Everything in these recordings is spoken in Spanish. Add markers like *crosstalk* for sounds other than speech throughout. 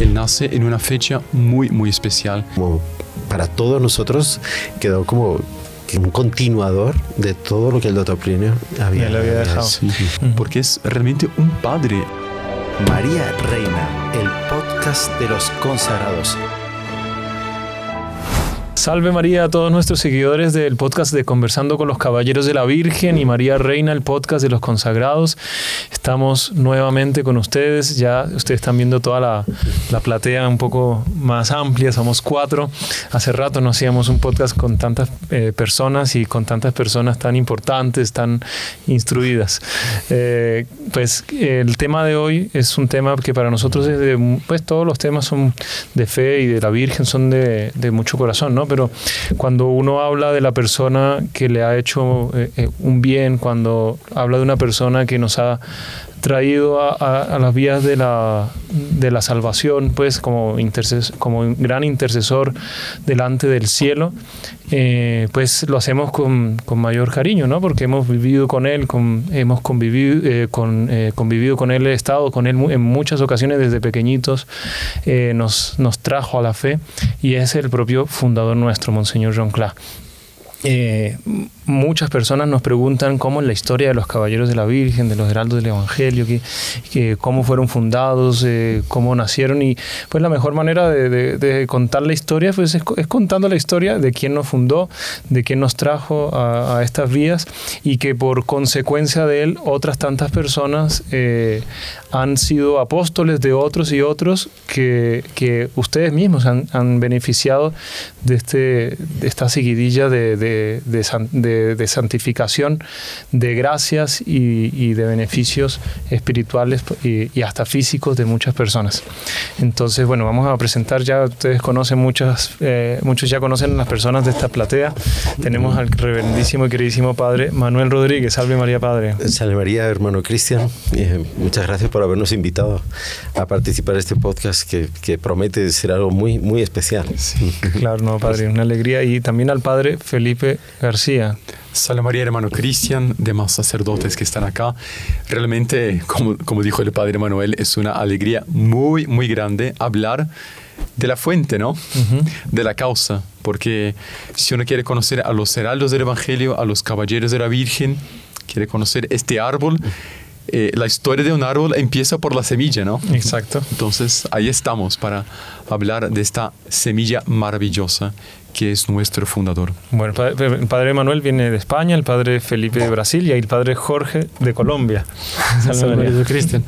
él nace en una fecha muy, muy especial. Como para todos nosotros quedó como un continuador de todo lo que el doctor Plinio había, dejado. Sí, porque es realmente un padre. María Reina, el podcast de los consagrados. Salve María a todos nuestros seguidores del podcast de Conversando con los Caballeros de la Virgen y María Reina, el podcast de los consagrados. Estamos nuevamente con ustedes. Ya ustedes están viendo toda la, la platea un poco más amplia. Somos cuatro. Hace rato no hacíamos un podcast con tantas eh, personas y con tantas personas tan importantes, tan instruidas. Eh, pues el tema de hoy es un tema que para nosotros es de, pues todos los temas son de fe y de la Virgen son de, de mucho corazón, ¿no? Pero cuando uno habla de la persona que le ha hecho eh, eh, un bien, cuando habla de una persona que nos ha traído a, a, a las vías de la, de la salvación, pues como, interces como gran intercesor delante del cielo, eh, pues lo hacemos con, con, mayor cariño, ¿no? Porque hemos vivido con él, con, hemos convivido, eh, con, eh, convivido con él, he estado con él en muchas ocasiones desde pequeñitos, eh, nos, nos trajo a la fe y es el propio fundador nuestro, Monseñor Jean Clas. Eh, muchas personas nos preguntan cómo es la historia de los caballeros de la Virgen, de los heraldos del Evangelio, que, que cómo fueron fundados, eh, cómo nacieron. Y pues la mejor manera de, contar la historia pues es, contando la historia de quién nos fundó, de quién nos trajo a, estas vías y que por consecuencia de él otras tantas personas eh, han sido apóstoles de otros y otros que, que ustedes mismos han, beneficiado de, este, de esta seguidilla de de, de, de, santificación, de gracias y, y de beneficios espirituales y, y, hasta físicos de muchas personas. Entonces, bueno, vamos a presentar ya, ustedes conocen muchas, eh, muchos ya conocen las personas de esta platea. Tenemos al reverendísimo y queridísimo Padre Manuel Rodríguez. Salve María Padre. Salve María, hermano Cristian. Eh, muchas gracias por habernos invitado a participar de este podcast que, que promete ser algo muy, muy especial. Sí, claro, no, Padre, una alegría. Y también al Padre Felipe Felipe García. Salve María, hermano Cristian, demás sacerdotes que están acá. Realmente, como, como dijo el Padre Manuel, es una alegría muy, muy grande hablar de la fuente, ¿no? Uh -huh. De la causa. Porque si uno quiere conocer a los heraldos del Evangelio, a los caballeros de la Virgen, quiere conocer este árbol, eh, la historia de un árbol empieza por la semilla, ¿no? Exacto. Entonces ahí estamos para hablar de esta semilla maravillosa que es nuestro fundador. Bueno, el padre Manuel viene de España, el padre Felipe de Brasil y el padre Jorge de Colombia. *laughs* Salve Cristian.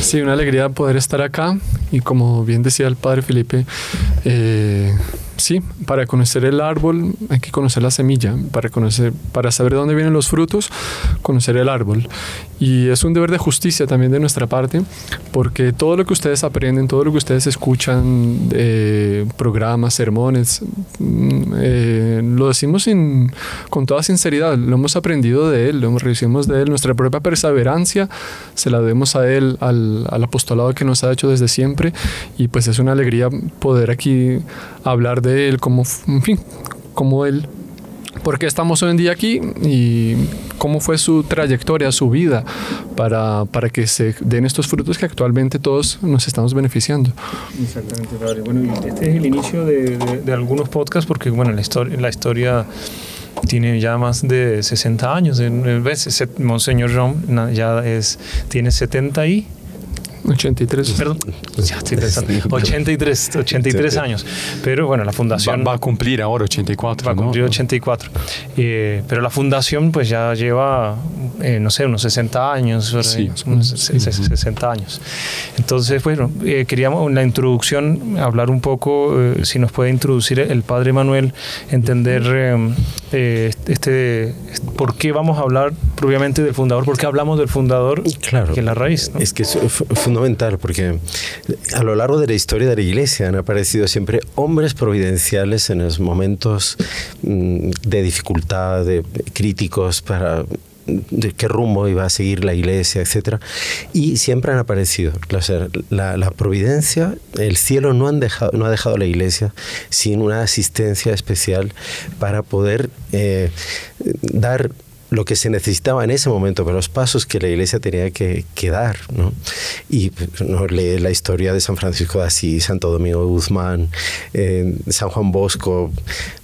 Sí, una alegría poder estar acá y como bien decía el padre Felipe, eh, sí, para conocer el árbol hay que conocer la semilla, para, conocer, para saber de dónde vienen los frutos, conocer el árbol. Y es un deber de justicia también de nuestra parte, porque todo lo que ustedes aprenden, todo lo que ustedes escuchan, eh, programas, sermones, eh, lo decimos sin, con toda sinceridad, lo hemos aprendido de él, lo recibimos de él, nuestra propia perseverancia se la debemos a él, al, al apostolado que nos ha hecho desde siempre, y pues es una alegría poder aquí hablar de él, como, en fin, como él por qué estamos hoy en día aquí y cómo fue su trayectoria, su vida, para, para que se den estos frutos que actualmente todos nos estamos beneficiando. Exactamente, padre. Bueno, este es el inicio de, de, de algunos podcasts porque, bueno, la historia, la historia tiene ya más de 60 años. Monseñor Rom ya es, tiene 70 y 83. Perdón, ya estoy pensando. 83, 83 años. Pero bueno, la fundación... Va, va a cumplir ahora 84. Va a cumplir ¿no? 84. Eh, pero la fundación pues ya lleva, eh, no sé, unos 60 años. Sí. Unos 60 años. Entonces, bueno, eh, queríamos en la introducción hablar un poco, eh, si nos puede introducir el Padre Manuel, entender eh, este, por qué vamos a hablar propiamente del fundador, por qué hablamos del fundador, claro, que es la raíz. ¿no? Es que es fundamental porque a lo largo de la historia de la Iglesia han aparecido siempre hombres providenciales en los momentos mm, de dificultad, de críticos para de qué rumbo iba a seguir la iglesia, etcétera, y siempre han aparecido. O sea, la, la, providencia, el cielo no, han dejado, no ha dejado la iglesia sin una asistencia especial para poder eh, dar lo que se necesitaba en ese momento, pero los pasos que la iglesia tenía que, dar. ¿no? Y no lee la historia de San Francisco de Asís, Santo Domingo de Guzmán, eh, San Juan Bosco,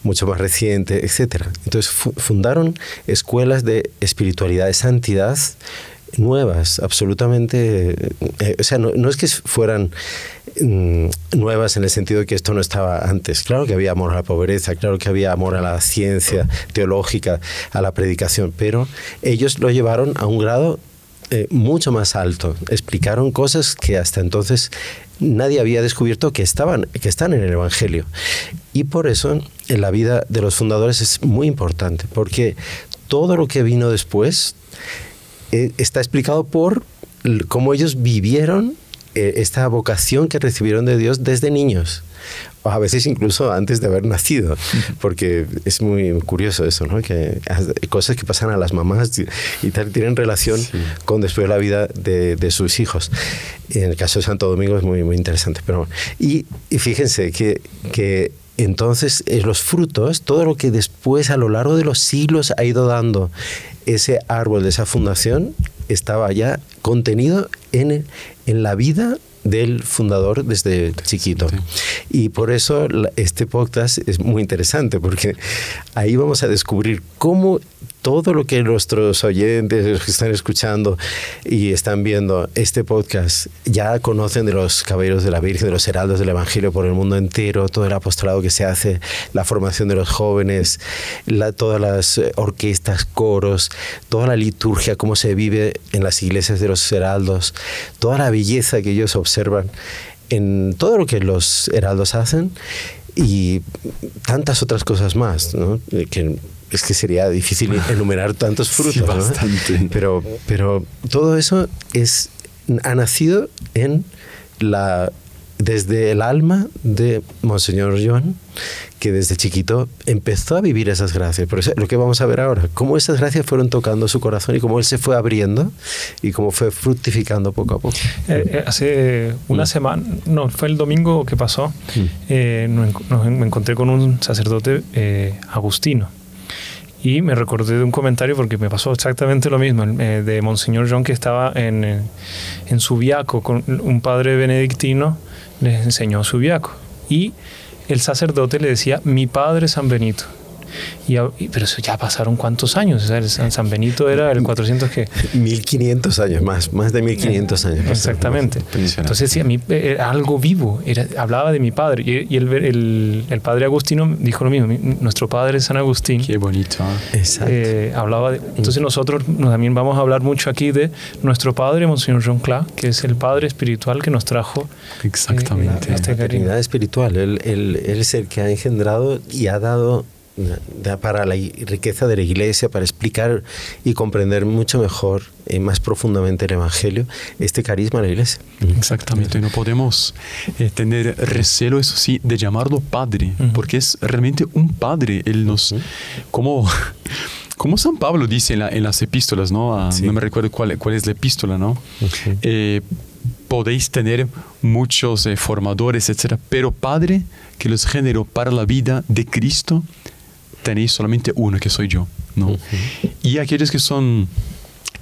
mucho más reciente, etc. Entonces fundaron escuelas de espiritualidad, de santidad nuevas, absolutamente. Eh, o sea, no, es que fueran nuevas en el sentido de que esto no estaba antes. Claro que había amor a la pobreza, claro que había amor a la ciencia teológica, a la predicación, pero ellos lo llevaron a un grado eh, mucho más alto. Explicaron cosas que hasta entonces nadie había descubierto que estaban, que están en el Evangelio. Y por eso en la vida de los fundadores es muy importante, porque todo lo que vino después eh, está explicado por cómo ellos vivieron eh, esta vocación que recibieron de Dios desde niños, o a veces incluso antes de haber nacido, porque es muy curioso eso, ¿no? Que cosas que pasan a las mamás y tal tienen relación con después la vida de, sus hijos. En el caso de Santo Domingo es muy, muy interesante. Pero, y, y fíjense que, que entonces eh, los frutos, todo lo que después a lo largo de los siglos ha ido dando ese árbol de esa fundación estaba ya contenido en, en la vida del fundador desde chiquito. Y por eso este podcast es muy interesante, porque ahí vamos a descubrir cómo todo lo que nuestros oyentes, los que están escuchando y están viendo este podcast, ya conocen de los caballeros de la Virgen, de los heraldos del Evangelio por el mundo entero, todo el apostolado que se hace, la formación de los jóvenes, todas las orquestas, coros, toda la liturgia, cómo se vive en las iglesias de los heraldos, toda la belleza que ellos observan en todo lo que los heraldos hacen y tantas otras cosas más, ¿no? que es que sería difícil *laughs* enumerar tantos frutos. bastante. Pero, pero todo eso es, ha nacido en la, desde el alma de Monseñor John, que desde chiquito empezó a vivir esas gracias. Por eso lo que vamos a ver ahora, cómo esas gracias fueron tocando su corazón y cómo él se fue abriendo y cómo fue fructificando poco a poco. Eh, eh, hace una mm. semana, no, fue el domingo que pasó, mm. eh, me encontré con un sacerdote agustino y me recordé de un comentario porque me pasó exactamente lo mismo, eh, de Monseñor John que estaba en, eh, en Subiaco, con un padre benedictino les enseñó Subiaco. Y el sacerdote le decía, mi padre San Benito. Y, pero eso ya pasaron cuántos años. San, Benito era el 400 que... 1500 años más, más de 1500 años. Exactamente. Entonces, sí, a mí era eh, algo vivo. Era, hablaba de mi padre. Y, el, el, el, padre Agustino dijo lo mismo. Nuestro padre San Agustín. Qué bonito. ¿eh? Exacto. Eh, hablaba de, entonces, nosotros también vamos a hablar mucho aquí de nuestro padre, Monseñor Jean Cla, que es el padre espiritual que nos trajo. Exactamente. Eh, este la espiritual. Él, él, él es el que ha engendrado y ha dado para la riqueza de la iglesia, para explicar y comprender mucho mejor y más profundamente el Evangelio, este carisma de la iglesia. Exactamente, y no podemos eh, tener recelo, eso sí, de llamarlo Padre, porque es realmente un Padre. Él nos, como, como San Pablo dice en, las epístolas, ¿no? No me recuerdo cuál, cuál es la epístola, ¿no? Eh, podéis tener muchos eh, formadores, etcétera, pero Padre que los generó para la vida de Cristo, tenéis solamente uno, que soy yo, ¿no? Y aquellos que son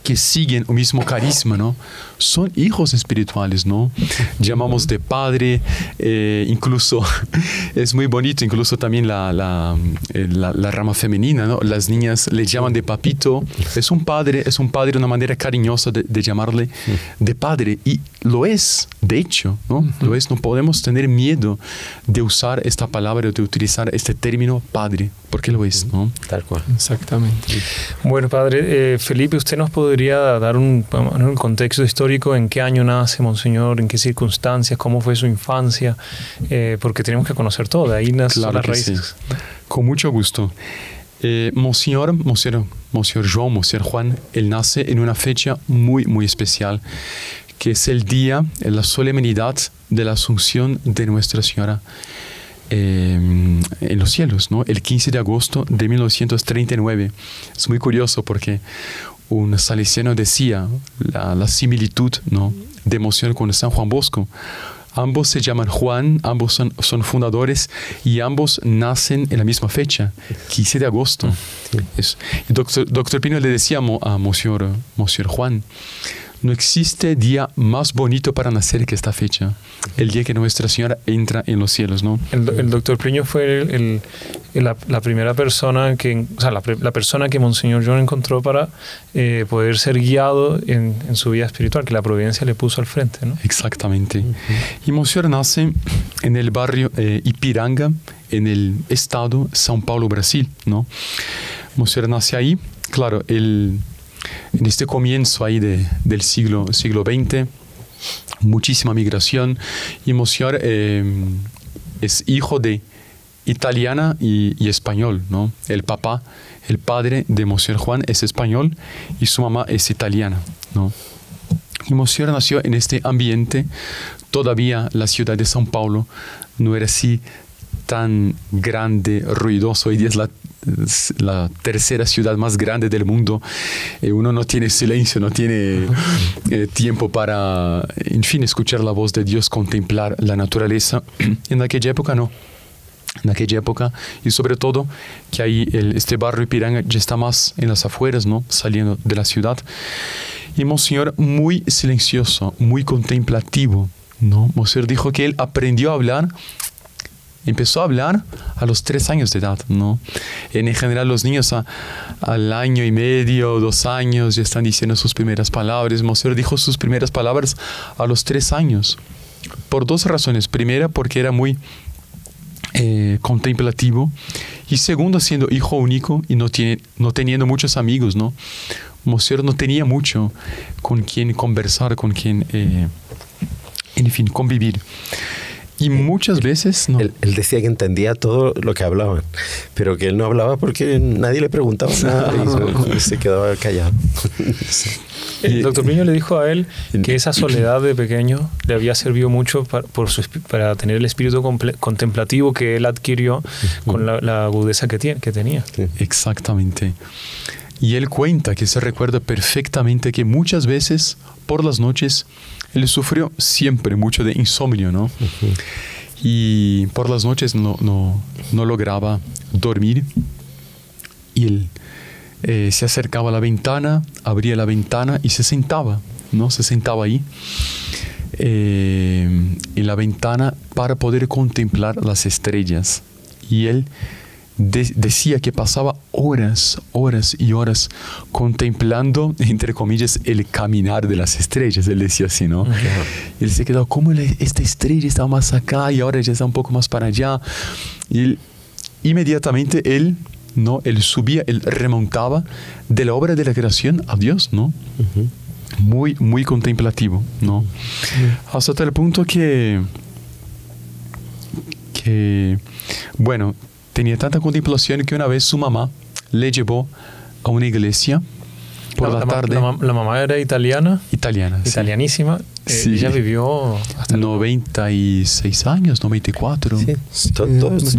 que siguen el mismo carisma, ¿no? Son hijos espirituales, ¿no? Llamamos de padre, eh, incluso *laughs* es muy bonito, incluso también la, la, eh, la, rama femenina, ¿no? Las niñas le llaman de papito, es un padre, es un padre, una manera cariñosa de, de llamarle de padre, y lo es, de hecho, ¿no? Lo es, no podemos tener miedo de usar esta palabra, de utilizar este término padre, porque lo es, ¿no? Tal cual. Exactamente. Bueno, padre, eh, Felipe, usted nos podría dar un, un, contexto histórico en qué año nace Monseñor, en qué circunstancias, cómo fue su infancia? Eh, porque tenemos que conocer todo, de ahí nacen las raíces. Con mucho gusto. Eh, Monseñor, Monseñor, Monseñor João, Monseñor Juan, él nace en una fecha muy, muy especial, que es el día, la solemnidad de la Asunción de Nuestra Señora eh, en los cielos, ¿no? el 15 de agosto de 1939. Es muy curioso porque un salesiano decía la, similitud ¿no? de emoción con San Juan Bosco. Ambos se llaman Juan, ambos son, son fundadores y ambos nacen en la misma fecha, 15 de agosto. Es- el doctor, doctor Pino le decía a, Mo- a Monsieur, Monsieur Juan, no existe día más bonito para nacer que esta fecha, el día que Nuestra Señora entra en los cielos, ¿no? El, do- el doctor Priño fue el- el- el- la, la primera persona que, o sea, la, persona que Monseñor John encontró para eh, poder ser guiado en, en su vida espiritual, que la providencia le puso al frente, ¿no? Exactamente. Y Monsieur nace en el barrio eh, Ipiranga, en el estado São Paulo, Brasil, ¿no? Monsieur nace ahí, claro, el, en este comienzo ahí de- del siglo, siglo XX, muchísima migración, y Monsieur eh, es hijo de italiana y, español, ¿no? El papá, el padre de Monsieur Juan es español y su mamá es italiana, ¿no? Y Monsieur nació en este ambiente. Todavía la ciudad de São Paulo no era así tan grande, ruidoso. Hoy día es la, la tercera ciudad más grande del mundo. Eh, uno no tiene silencio, no tiene eh, tiempo para, en fin, escuchar la voz de Dios, contemplar la naturaleza. *clears throat* en aquella época no en aquella época y sobre todo que ahí el- este barrio Ipiranga ya está más en las afueras, ¿no? Saliendo de la ciudad. Y Monseñor muy silencioso, muy contemplativo, ¿no? Monseñor dijo que él aprendió a hablar, empezó a hablar a los tres años de edad, ¿no? En general los niños a- al año y medio, dos años ya están diciendo sus primeras palabras. Monseñor dijo sus primeras palabras a los tres años. Por dos razones. Primera, porque era muy eh, contemplativo y segundo siendo hijo único y no, tiene, no teniendo muchos amigos, ¿no? Monsieur no tenía mucho con quien conversar, con quien, eh, en fin, convivir. Y muchas veces, ¿no? Él, él decía que entendía todo lo que hablaban, pero que él no hablaba porque nadie le preguntaba nada y se, se quedaba callado. *laughs* El doctor Priño le dijo a él que esa soledad de pequeño le había servido mucho para, por su para tener el espíritu contemplativo que él adquirió con la, la agudeza que, tiene, que tenía. Exactamente. Y él cuenta que se recuerda perfectamente que muchas veces por las noches él sufrió siempre mucho de insomnio, ¿no? Y por las noches no, no, no lograba dormir. Y él eh, se acercaba a la ventana, abría la ventana y se sentaba, ¿no? Se sentaba ahí eh, en la ventana para poder contemplar las estrellas. Y él de- decía que pasaba horas, horas y horas contemplando, entre comillas, el caminar de las estrellas. Él decía así, ¿no? Y él se quedó, ¿cómo esta estrella estaba más acá y ahora ya está un poco más para allá? Y él- inmediatamente él, ¿no? Él subía, él remontaba de la obra de la creación a Dios, ¿no? Muy, muy contemplativo, ¿no? Hasta tal punto que, que, bueno, tenía tanta contemplación que una vez su mamá le llevó a una iglesia por la, ma- tarde La, la mamá era italiana, italiana. sí. italianísima. eh, Sí. Ella vivió hasta el- 96 años, 94. Sí, to- todos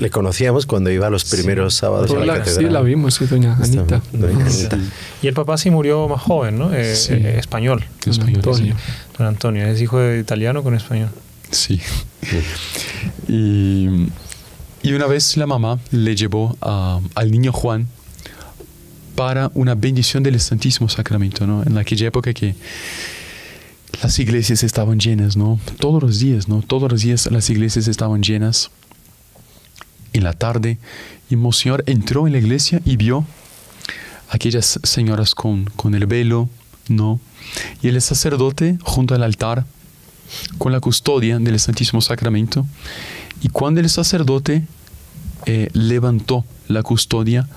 le conocíamos cuando iba a los primeros sábados a Toda la la- catedral. sí, la vimos, sí, doña Anita. doña Anita. Y el papá sí murió más joven, ¿no? Eh, Sí. eh, español. Español, Antonio. Don Antonio, es hijo de italiano con español. Sí. Y, y una vez la mamá le llevó a- al niño Juan para una bendición del Santísimo Sacramento, ¿no? En aquella época que las iglesias estaban llenas, ¿no? Todos los días, ¿no? Todos los días las iglesias estaban llenas. En la tarde, y Monseñor entró en la iglesia y vio aquellas señoras con, con el velo, ¿no? Y el sacerdote junto al altar con la custodia del Santísimo Sacramento. Y cuando el sacerdote eh, levantó la custodia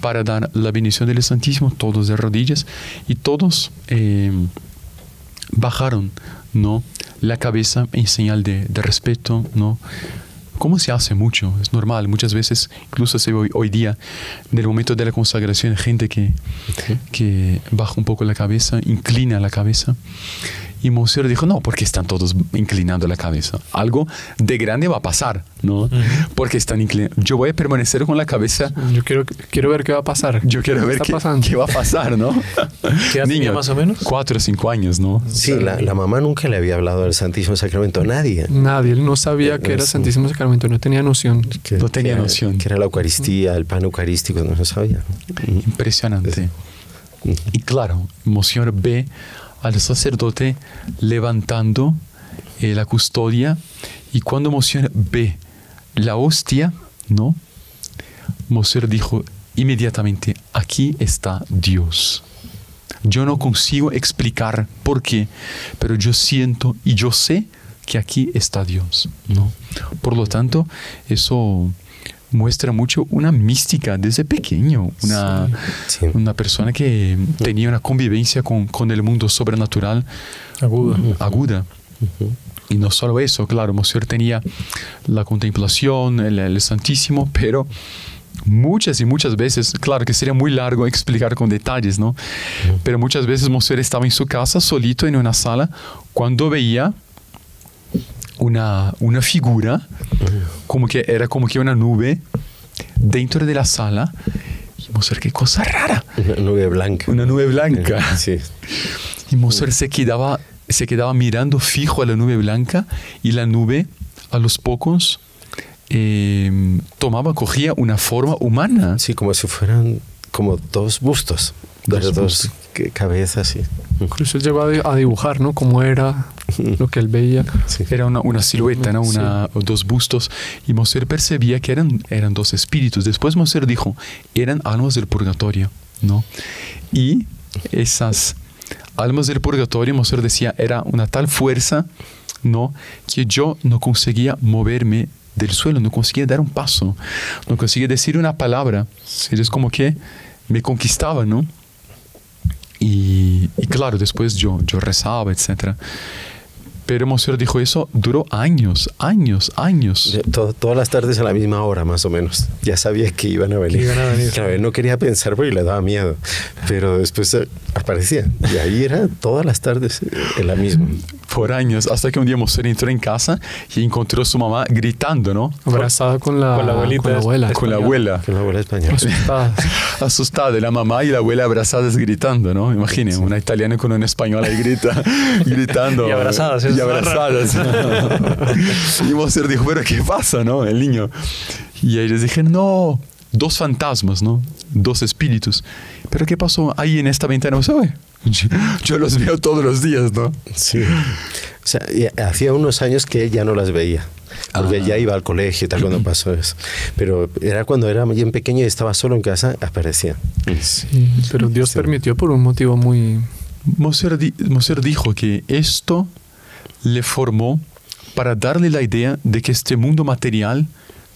para dar la bendición del Santísimo, todos de rodillas, y todos eh, bajaron ¿no? la cabeza en señal de, de respeto, ¿no? Como se hace mucho, es normal, muchas veces, incluso se ve hoy, hoy día, en el momento de la consagración, gente que, que baja un poco la cabeza, inclina la cabeza. Y Monseñor dijo, no, porque están todos inclinando la cabeza. Algo de grande va a pasar, ¿no? Porque están inclinando. Yo voy a permanecer con la cabeza. Yo quiero, quiero ver qué va a pasar. Yo quiero ver qué, qué, va a pasar, ¿no? *laughs* ¿Qué edad tenía más o menos? Cuatro o cinco años, ¿no? Sí, la, la, mamá nunca le había hablado del Santísimo Sacramento a nadie. Nadie, él no sabía que era Santísimo Sacramento, no tenía noción. Que, no tenía que, noción. Que era la Eucaristía, el pan eucarístico, no sabía. Impresionante. Y claro, Monseñor ve al sacerdote levantando eh, la custodia y cuando Monseñor ve la hostia, ¿no? Monseñor dijo inmediatamente, aquí está Dios. Yo no consigo explicar por qué, pero yo siento y yo sé que aquí está Dios, ¿no? Por lo tanto, eso muestra mucho una mística desde pequeño, una, Sí, sí. una persona que tenía una convivencia con, con el mundo sobrenatural Aguda. aguda. Y no solo eso, claro, Monseñor tenía la contemplación, el, el Santísimo, pero muchas y muchas veces, claro que sería muy largo explicar con detalles, ¿no? Pero muchas veces Monseñor estaba en su casa solito en una sala cuando veía una, una figura, como que era como que una nube dentro de la sala. Y Monseñor, qué cosa rara. Una nube blanca. Una nube blanca. Sí. Y Monseñor se quedaba, se quedaba mirando fijo a la nube blanca y la nube a los pocos eh, tomaba, cogía una forma humana. Sí, como si fueran como dos bustos. Dos Dos, bustos. cabezas, sí. Incluso llegó a, di- a dibujar, ¿no? Cómo era lo que él veía. Sí. Era una, una silueta, ¿no? Una, o dos bustos. Y Monseñor percibía que eran, eran dos espíritus. Después Monseñor dijo, eran almas del purgatorio, ¿no? Y esas almas del purgatorio, Monseñor decía, era una tal fuerza, ¿no? Que yo no conseguía moverme del suelo, no conseguía dar un paso, no conseguía decir una palabra. Ellos como que me conquistaban, ¿no? Y, y claro, después yo, yo rezaba, etc. Pero Monseñor dijo eso, duró años, años, años. Todas las tardes a la misma hora, más o menos. Ya sabía que iban a venir. Iban a venir. Claro, él no quería pensar porque le daba miedo. Pero después eh, aparecía. Y ahí era todas las tardes eh, en la misma. Por años, hasta que un día Monseñor entró en casa y encontró a su mamá gritando, ¿no? Abrazada con la, Con la abuelita con la abuela. Con la abuela. Que la abuela española. Asustada. *laughs* Asustada, la mamá y la abuela abrazadas gritando, ¿no? Imagine, una italiana con una española y grita, *laughs* gritando. Y abrazadas, eso Y abrazadas. *laughs* y Monseñor dijo, pero ¿qué pasa, no? El niño. Y ellos dijeron, no, dos fantasmas, ¿no? Dos espíritus. ¿Pero qué pasó ahí en esta ventana? ¿Sabe? Yo, yo los veo todos los días, ¿no? Sí. O sea, y hacía unos años que él ya no las veía. Porque Ah. él ya iba al colegio y tal cuando pasó eso. Pero era cuando era bien pequeño y estaba solo en casa, aparecía. Sí, pero Dios Sí. permitió por un motivo muy... Monseñor, di- Monseñor dijo que esto le formó para darle la idea de que este mundo material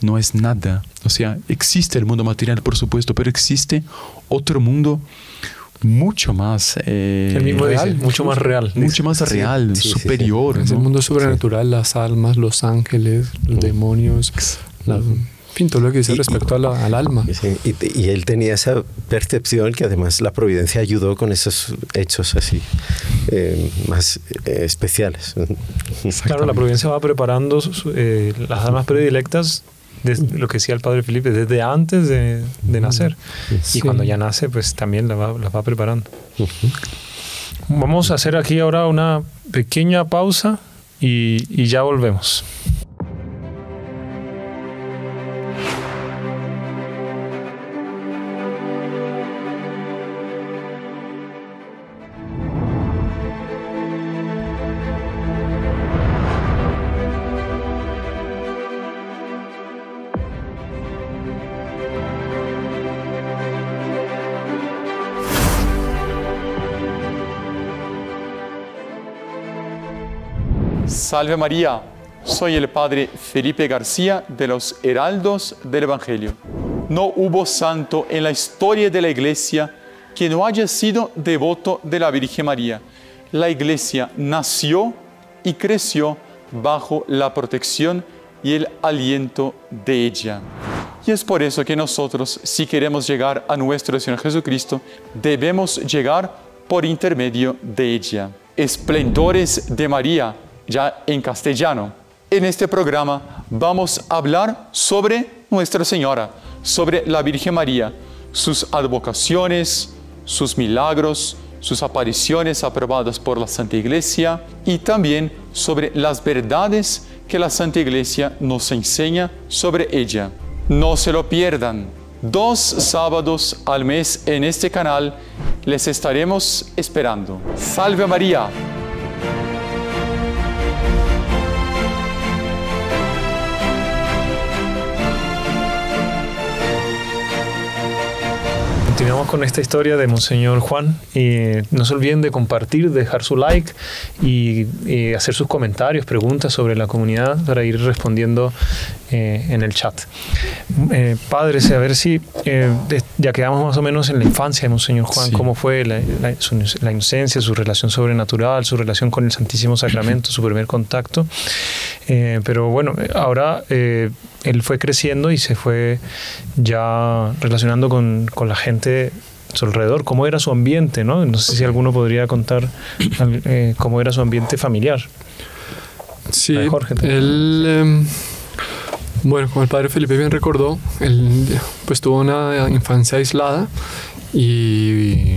no es nada. O sea, existe el mundo material, por supuesto, pero existe otro mundo mucho más... eh, El mismo real, dice, mucho más real. mucho más Sí, real, sí, sí, sí. superior. Es el ¿no? mundo sobrenatural, las almas, los ángeles, los demonios, la- en fin, todo lo que dice Y- respecto a la- al alma. Y, y y él tenía esa percepción que además la providencia ayudó con esos hechos así eh, más eh, especiales. Claro, la providencia va preparando eh, las almas predilectas, desde lo que decía el padre Felipe, desde antes de, de nacer. Sí. Y cuando ya nace, pues también las va, las va preparando. Vamos a hacer aquí ahora una pequeña pausa y, y ya volvemos. Salve María, soy el padre Felipe García de los Heraldos del Evangelio. No hubo santo en la historia de la Iglesia que no haya sido devoto de la Virgen María. La Iglesia nació y creció bajo la protección y el aliento de ella. Y es por eso que nosotros, si queremos llegar a nuestro Señor Jesucristo, debemos llegar por intermedio de ella. Esplendores de María, ya en castellano. En este programa vamos a hablar sobre Nuestra Señora, sobre la Virgen María, sus advocaciones, sus milagros, sus apariciones aprobadas por la Santa Iglesia y también sobre las verdades que la Santa Iglesia nos enseña sobre ella. No se lo pierdan. Dos sábados al mes en este canal les estaremos esperando. Salve María. Continuamos con esta historia de Monseñor Juan. Y no se olviden de compartir, dejar su like y, y hacer sus comentarios, preguntas sobre la comunidad para ir respondiendo eh, en el chat. Eh, padres, a ver si eh, de- ya quedamos más o menos en la infancia de Monseñor Juan, Sí. cómo fue la, la- su- la inocencia, su relación sobrenatural, su relación con el Santísimo Sacramento, *clears throat* su primer contacto. Eh, pero bueno, eh, ahora eh, él fue creciendo y se fue ya relacionando con, con la gente a su alrededor, cómo era su ambiente, ¿no? No sé si alguno podría contar eh, cómo era su ambiente familiar. Sí, Jorge él, em, bueno, como el padre Felipe bien recordó, él pues tuvo una infancia aislada y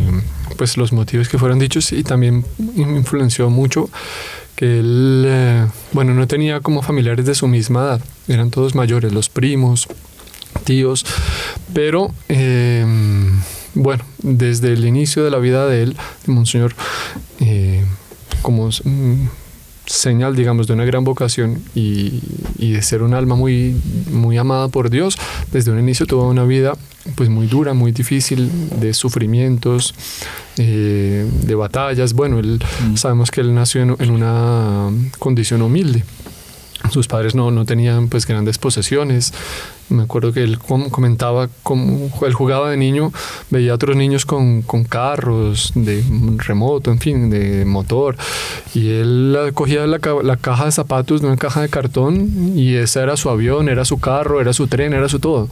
pues los motivos que fueron dichos y también influenció mucho que él, eh, bueno, no tenía como familiares de su misma edad, eran todos mayores, los primos, tíos, pero em, bueno, desde el inicio de la vida de él, de Monseñor, eh, como mm, señal, digamos, de una gran vocación y, y de ser un alma muy, muy amada por Dios, desde un inicio tuvo una vida pues muy dura, muy difícil, de sufrimientos, eh, de batallas. Bueno, él, sabemos que él nació en, en una condición humilde. Sus padres no, no tenían pues grandes posesiones. Me acuerdo que él com- comentaba cómo él jugaba de niño, veía a otros niños con, con carros de remoto, en fin, de motor. Y él cogía la, la caja de zapatos de una caja de cartón y ese era su avión, era su carro, era su tren, era su todo.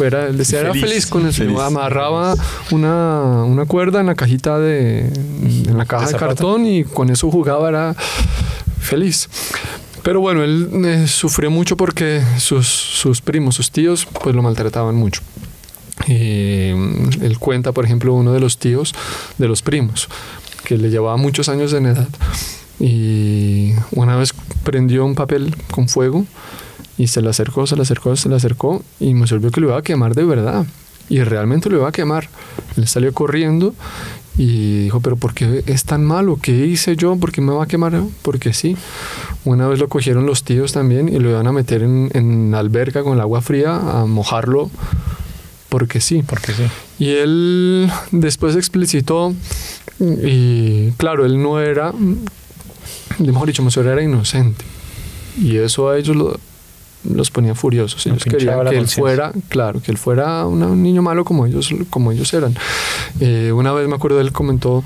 Era, él decía, era Feliz, feliz con eso. feliz. Amarraba una, una cuerda en la cajita de, en la caja ¿De de, cartón y con eso jugaba, era feliz. Pero bueno, él eh, sufrió mucho porque sus, sus primos, sus tíos, pues lo maltrataban mucho. Eh, él cuenta, por ejemplo, uno de los tíos de los primos, que le llevaba muchos años en edad. Y una vez prendió un papel con fuego y se le acercó, se le acercó, se le acercó y me vio que lo iba a quemar de verdad. Y realmente lo iba a quemar. Él salió corriendo y dijo, pero ¿por qué es tan malo? ¿Qué hice yo? ¿Por qué me va a quemar? Porque sí. Una vez lo cogieron los tíos también y lo iban a meter en, en alberca con el agua fría a mojarlo porque sí. Porque sí. Y él después explicitó, y claro, él no era, mejor dicho, Monseñor era inocente. Y eso a ellos lo- los ponía furiosos. Lo Ellos pinchaba querían que él fuera, claro, que él fuera una- un niño malo como ellos, como ellos eran. Eh, una vez me acuerdo, él comentó,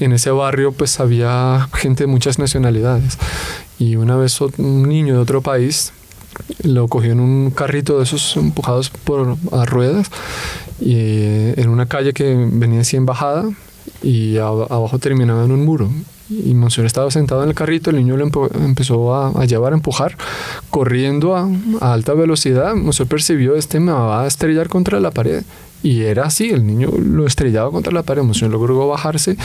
en ese barrio pues había gente de muchas nacionalidades. Y una vez un niño de otro país lo cogió en un carrito de esos empujados por a ruedas y eh, en una calle que venía así en bajada y ab- abajo terminaba en un muro y Monseñor estaba sentado en el carrito, el niño lo empo- empezó a, a llevar, a empujar, corriendo a, a alta velocidad. Monseñor percibió, este me va a estrellar contra la pared. Y era así, el niño lo estrellaba contra la pared. Monseñor logró bajarse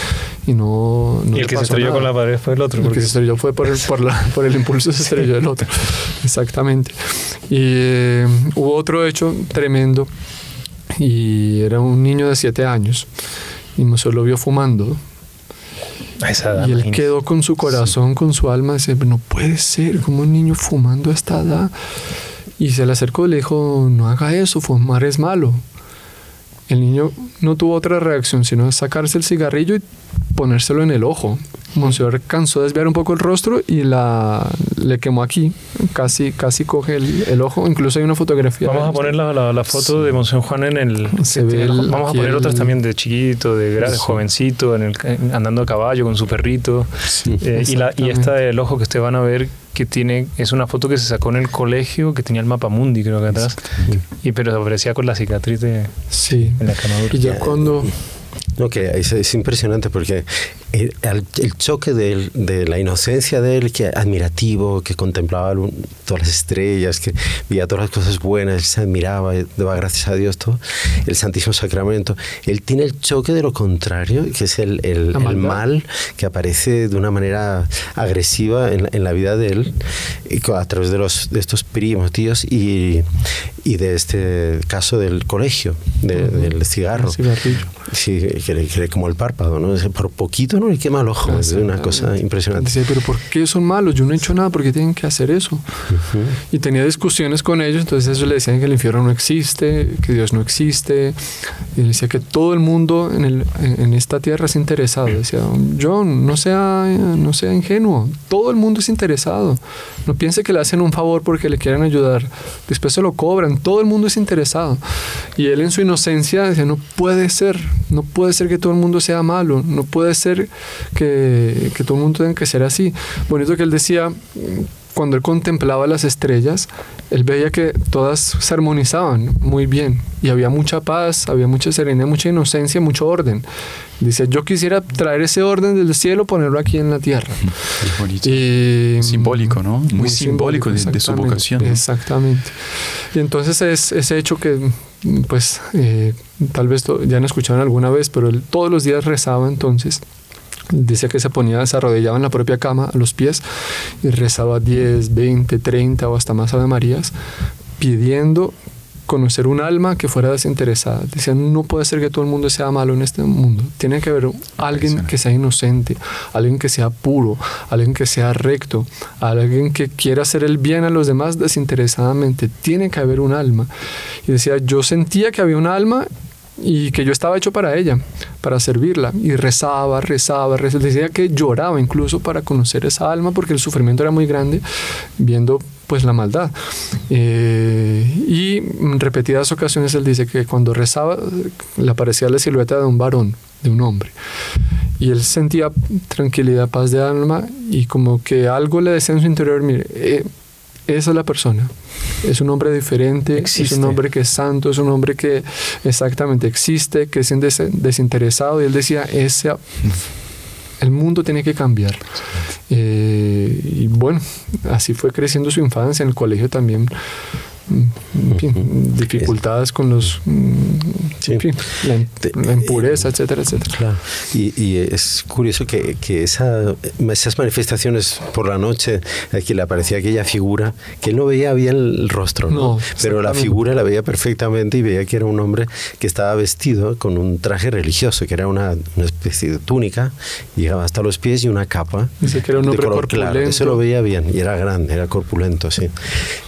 y no... no y el que se estrelló nada. con la pared fue el otro. El porque que se estrelló fue por el, por la- *laughs* por el impulso, se estrelló el otro. *laughs* Exactamente. Y eh, hubo otro hecho tremendo. Y era un niño de siete años. Y Monseñor lo vio fumando. A esa edad, Y él quedó con su corazón, con su alma, dice, no puede ser, como un niño fumando a esta edad. Y se le acercó y le dijo, no haga eso, fumar es malo. El niño no tuvo otra reacción sino sacarse el cigarrillo y ponérselo en el ojo. Monseñor cansó de desviar un poco el rostro y la, le quemó aquí. Casi, casi coge el, el ojo. Incluso hay una fotografía. Vamos a poner la, la- la foto de Monseñor Juan en el. Se ve el- vamos a poner el- otras también de chiquito, de, gra- de Sí. jovencito, en el, andando a caballo con su perrito. Eh, y, la, y esta del ojo que ustedes van a ver que tiene es una foto que se sacó en el colegio que tenía el mapa mundi creo que atrás. Y pero aparecía con la cicatriz de, Sí. en la quemadura Y ya cuando... No, que es, es impresionante porque el, el choque de, él, de, la inocencia de él, que admirativo, que contemplaba todas las estrellas, que veía todas las cosas buenas, se admiraba, daba gracias a Dios, todo, el Santísimo Sacramento. Él tiene el choque de lo contrario, que es el, el, el mal que aparece de una manera agresiva en, en, la vida de él, a través de, los, de estos primos, tíos, y, y de este caso del colegio, de, uh -huh. del cigarro. Sí, que le, que le, como el párpado, ¿no? Por poquito no le quema el ojo, es una cosa impresionante. Dice, pero ¿por qué son malos? Yo no he hecho nada, ¿por qué tienen que hacer eso? Uh -huh. Y tenía discusiones con ellos, entonces ellos le decían que el infierno no existe, que Dios no existe, y decía que todo el mundo en, el, en esta tierra es interesado. Decía, John, no sea, no sea ingenuo, todo el mundo es interesado. No piense que le hacen un favor porque le quieren ayudar, después se lo cobran, todo el mundo es interesado. Y él en su inocencia decía, no puede ser, no puede ser que todo el mundo sea malo, no puede ser que, que todo el mundo tenga que ser así. Bonito que él decía, cuando él contemplaba las estrellas, él veía que todas se armonizaban muy bien y había mucha paz, había mucha serenidad, mucha inocencia, mucho orden. Dice, yo quisiera traer ese orden del cielo, ponerlo aquí en la tierra. Y, simbólico, ¿no? Muy, muy simbólico, simbólico de, de, su vocación. ¿no? Exactamente. Y entonces es ese hecho que, pues, eh, tal vez ya han escuchado alguna vez, pero él todos los días rezaba entonces decía que se ponía, se arrodillaba en la propia cama a los pies y rezaba 10, 20, 30 o hasta más Ave Marías, pidiendo conocer un alma que fuera desinteresada. Decía, no puede ser que todo el mundo sea malo en este mundo. Tiene que haber alguien que sea inocente, alguien que sea puro, alguien que sea recto, alguien que quiera hacer el bien a los demás desinteresadamente. Tiene que haber un alma. Y decía, yo sentía que había un alma y que yo estaba hecho para ella, para servirla. Y rezaba, rezaba, rezaba. Decía que lloraba incluso para conocer esa alma porque el sufrimiento era muy grande viendo pues la maldad. Eh, y en repetidas ocasiones él dice que cuando rezaba le aparecía la silueta de un varón, de un hombre. Y él sentía tranquilidad, paz de alma y como que algo le decía en su interior, mire, eh, esa es la persona. Es un hombre diferente, existe. es un hombre que es santo, es un hombre que exactamente existe, que es desinteresado. Y él decía, ese, el mundo tiene que cambiar. Eh, y bueno, así fue creciendo su infancia en el colegio también. En fin, dificultades con los sí. en fin, la, la, impureza, etcétera, etcétera. Claro. Y, y es curioso que, que esa, esas manifestaciones por la noche, que le aparecía aquella figura, que él no veía bien el rostro, ¿no? no pero la figura la veía perfectamente y veía que era un hombre que estaba vestido con un traje religioso, que era una, una especie de túnica, llegaba hasta los pies y una capa Dice que era un hombre de color corpulento. claro. Eso lo veía bien y era grande, era corpulento, sí.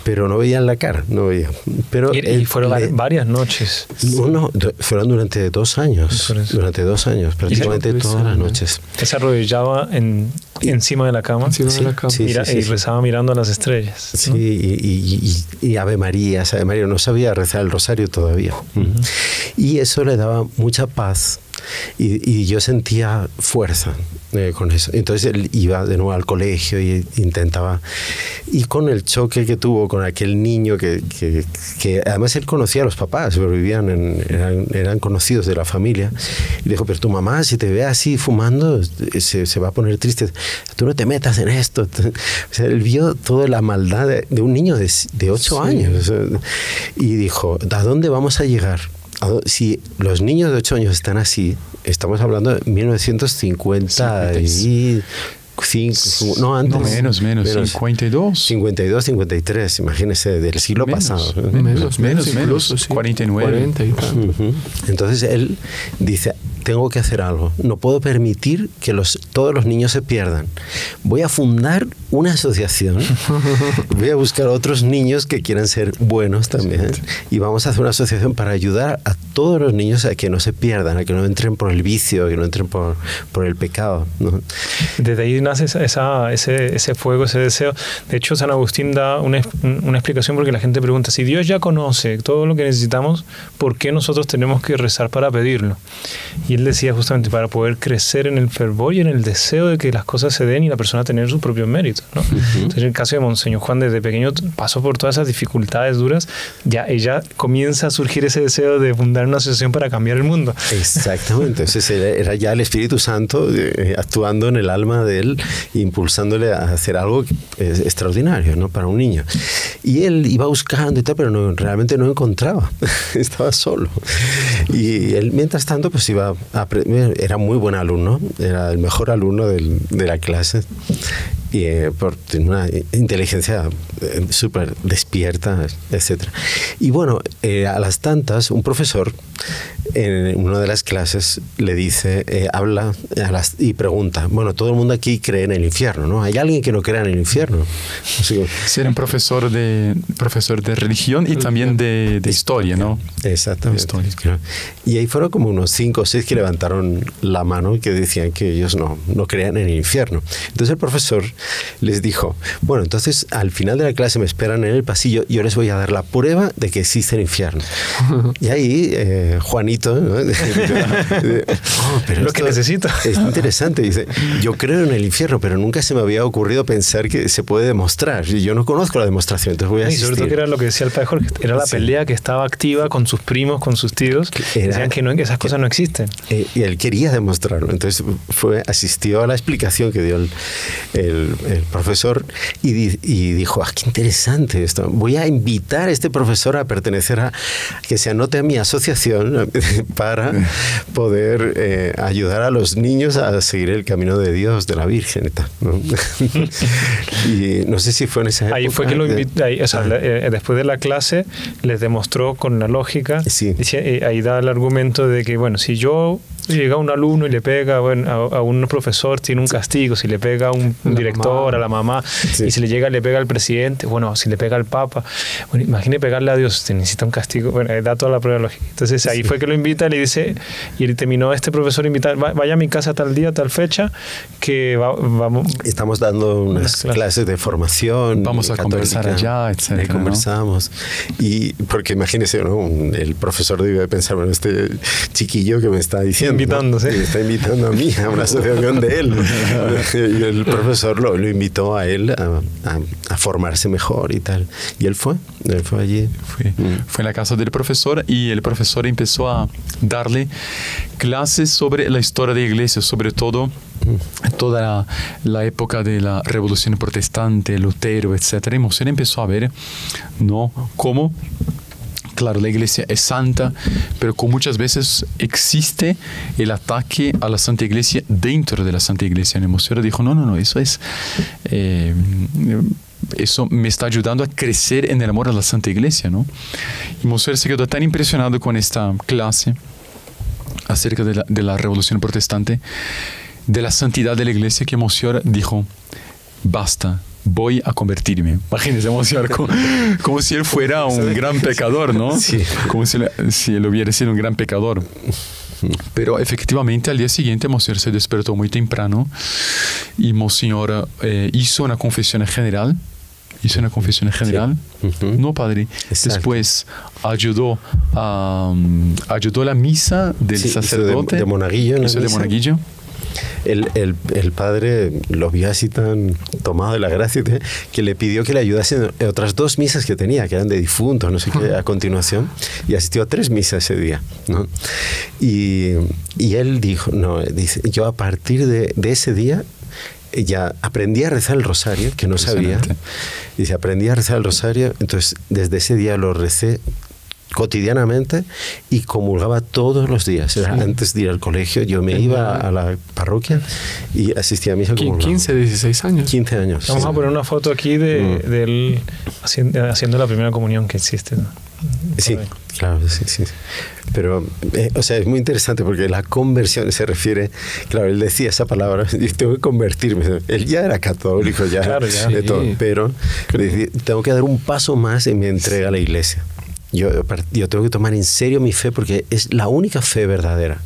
Pero no veía en la cara no veía. Pero y, y fueron le, varias noches. No, no, fueron durante dos años. Durante dos años, prácticamente todas las noches. Se arrodillaba en, encima de la cama, encima sí, de la cama. Sí, Mira, sí, y rezaba mirando a las estrellas. Sí, ¿no? y, y, y, Ave María, Ave María, no sabía rezar el rosario todavía. Uh -huh. Y eso le daba mucha paz y, y, yo sentía fuerza eh, con eso. Entonces él iba de nuevo al colegio y intentaba. Y con el choque que tuvo con aquel niño que, que, que además él conocía a los papás, pero vivían en, eran, eran, conocidos de la familia. Y dijo: Pero tu mamá, si te ve así fumando, se, se va a poner triste. Tú no te metas en esto. *laughs* O sea, él vio toda la maldad de, de un niño de, de 8 sí. años. Y dijo: ¿A dónde vamos a llegar? Si los niños de 8 años están así, estamos hablando de 1950 y... Cinco, no, antes. No, menos, menos, menos, 52. 52, 53, imagínese, del siglo menos, pasado. Menos, menos, menos, menos sí. 49. 40 y tal. Uh -huh. Entonces él dice, tengo que hacer algo. No puedo permitir que los, todos los niños se pierdan. Voy a fundar una asociación. *laughs* Voy a buscar otros niños que quieran ser buenos también. Y vamos a hacer una asociación para ayudar a todos los niños a que no se pierdan, a que no entren por el vicio, a que no entren por, por el pecado. ¿no? Desde ahí nace esa, ese, ese fuego, ese deseo. De hecho, San Agustín da una, una explicación porque la gente pregunta, si Dios ya conoce todo lo que necesitamos, ¿por qué nosotros tenemos que rezar para pedirlo? Y él decía justamente para poder crecer en el fervor y en el deseo de que las cosas se den y la persona tener sus propios méritos. ¿no? Entonces, en el caso de Monseñor Juan, desde pequeño pasó por todas esas dificultades duras, ya ella comienza a surgir ese deseo de fundar una asociación para cambiar el mundo. Exactamente, entonces era ya el Espíritu Santo eh, actuando en el alma de él, impulsándole a hacer algo extraordinario ¿no? para un niño. Y él iba buscando y tal, pero no, realmente no encontraba, *laughs* estaba solo. Y él, mientras tanto, pues iba a era muy buen alumno, era el mejor alumno de la clase y eh, por una inteligencia eh, súper despierta, etc. Y bueno, eh, a las tantas, un profesor en una de las clases le dice, habla a las, y pregunta, bueno, todo el mundo aquí cree en el infierno, ¿no? ¿Hay alguien que no crea en el infierno? Sí, era un profesor de, profesor de religión y también de, de historia, ¿no? Exactamente. Y ahí fueron como unos cinco o seis que levantaron la mano y que decían que ellos no, no creían en el infierno. Entonces el profesor les dijo, bueno, entonces al final de la clase me esperan en el pasillo y yo les voy a dar la prueba de que existe el infierno. y ahí eh, Juanito, ¿no? *laughs* oh, pero lo que necesito. es interesante, dice, yo creo en el infierno, pero nunca se me había ocurrido pensar que se puede demostrar. Yo no conozco la demostración, entonces voy a. Y sobre todo que era lo que decía el padre Jorge, era la pelea que estaba activa con sus primos, con sus tíos, que decían que, no, esas cosas no existen. Eh, y él quería demostrarlo, entonces fue, asistió a la explicación que dio el, el el profesor y, dijo, ah, qué interesante esto, voy a invitar a este profesor a pertenecer a, que se anote a mi asociación *laughs* para poder eh, ayudar a los niños a seguir el camino de Dios, de la Virgen y tal. ¿no? *laughs* y no sé si fue en esa época. Ahí fue que lo invitó, ahí, ah. eh, después de la clase les demostró con la lógica, sí. Eh, ahí da el argumento de que, bueno, si yo llega un alumno y le pega bueno, a, un profesor, tiene un castigo. Si le pega a un director, a la mamá, y si le llega, le pega al presidente, bueno, si le pega al papa. Bueno, imagine pegarle a Dios, te necesita un castigo. Bueno, da toda la prueba lógica. Entonces ahí fue que lo invita, le dice, y terminó este profesor invitar, vaya a mi casa tal día, tal fecha, que vamos. Estamos dando unas clases. de formación. Vamos a conversar allá, etc. conversamos. Y porque imagínese, ¿no? el profesor debe pensar, bueno, este chiquillo que me está diciendo invitándose. está invitando a mí a una asociación de él. y el profesor lo, lo invitó a él a, a, formarse mejor y tal. Y él fue, él fue allí. Fue, mm. fue en la casa del profesor y el profesor empezó a darle clases sobre la historia de la iglesia, sobre todo mm. toda la, la, época de la revolución protestante, Lutero, etc. Y Mosén empezó a ver ¿no? cómo Claro, la iglesia es santa, pero como muchas veces existe el ataque a la Santa Iglesia dentro de la Santa Iglesia. Y Mosero dijo, no, no, no, eso es... Eh, eso me está ayudando a crecer en el amor a la Santa Iglesia, ¿no? Y Mosero se quedó tan impresionado con esta clase acerca de la, de la revolución protestante, de la santidad de la Iglesia, que Mosero dijo, basta, voy a convertirme. Imagínense emocionar como, como, si él fuera un gran pecador, ¿no? Sí. Como si, si, él hubiera sido un gran pecador. Pero efectivamente al día siguiente Monseñor se despertó muy temprano y Monseñor eh, hizo una confesión general. Hizo una confesión general. No, padre. Después ayudó a, um, ayudó la misa del sacerdote. De, de Monaguillo. de Monaguillo el, el, el, padre lo vio así tan tomado de la gracia *laughs* que le pidió que le ayudase en otras dos misas que tenía, que eran de difuntos, no sé qué, a continuación, y asistió a tres misas ese día. ¿no? Y, y, él dijo, no, dice, yo a partir de, de ese día ya aprendí a rezar el rosario, que no sabía. Dice, aprendí a rezar el rosario, entonces desde ese día lo recé cotidianamente y comulgaba todos los días. Antes de ir al colegio, yo me iba a la parroquia y asistía a misa como 15, 16 años. 15 años. Vamos a poner una foto aquí de, mm. él haciendo, la primera comunión que existe. Sí, claro, sí, sí. Pero, eh, o sea, es muy interesante porque la conversión se refiere, claro, él decía esa palabra, *laughs* yo tengo que convertirme. Él ya era católico, ya, de todo, pero tengo que dar un paso más en mi entrega a la iglesia. Yo, yo tengo que tomar en serio mi fe porque es la única fe verdadera.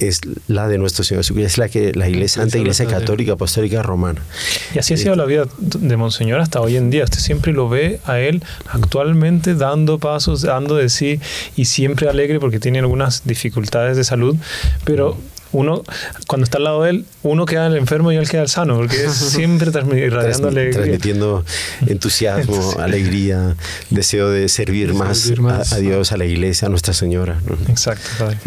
es la de nuestro Señor Jesucristo, es la que la iglesia, Santa Iglesia Católica Apostólica Romana. Y así ha sido la vida de Monseñor hasta hoy en día. Usted siempre lo ve a él actualmente dando pasos, dando de sí y siempre alegre porque tiene algunas dificultades de salud, pero uno, cuando está al lado de él, uno queda el enfermo y él queda el sano, porque es *laughs* siempre irradiando alegría. Transmitiendo entusiasmo, *laughs* alegría, deseo de servir, más, A, Dios, a la iglesia, a Nuestra Señora. Exacto, padre.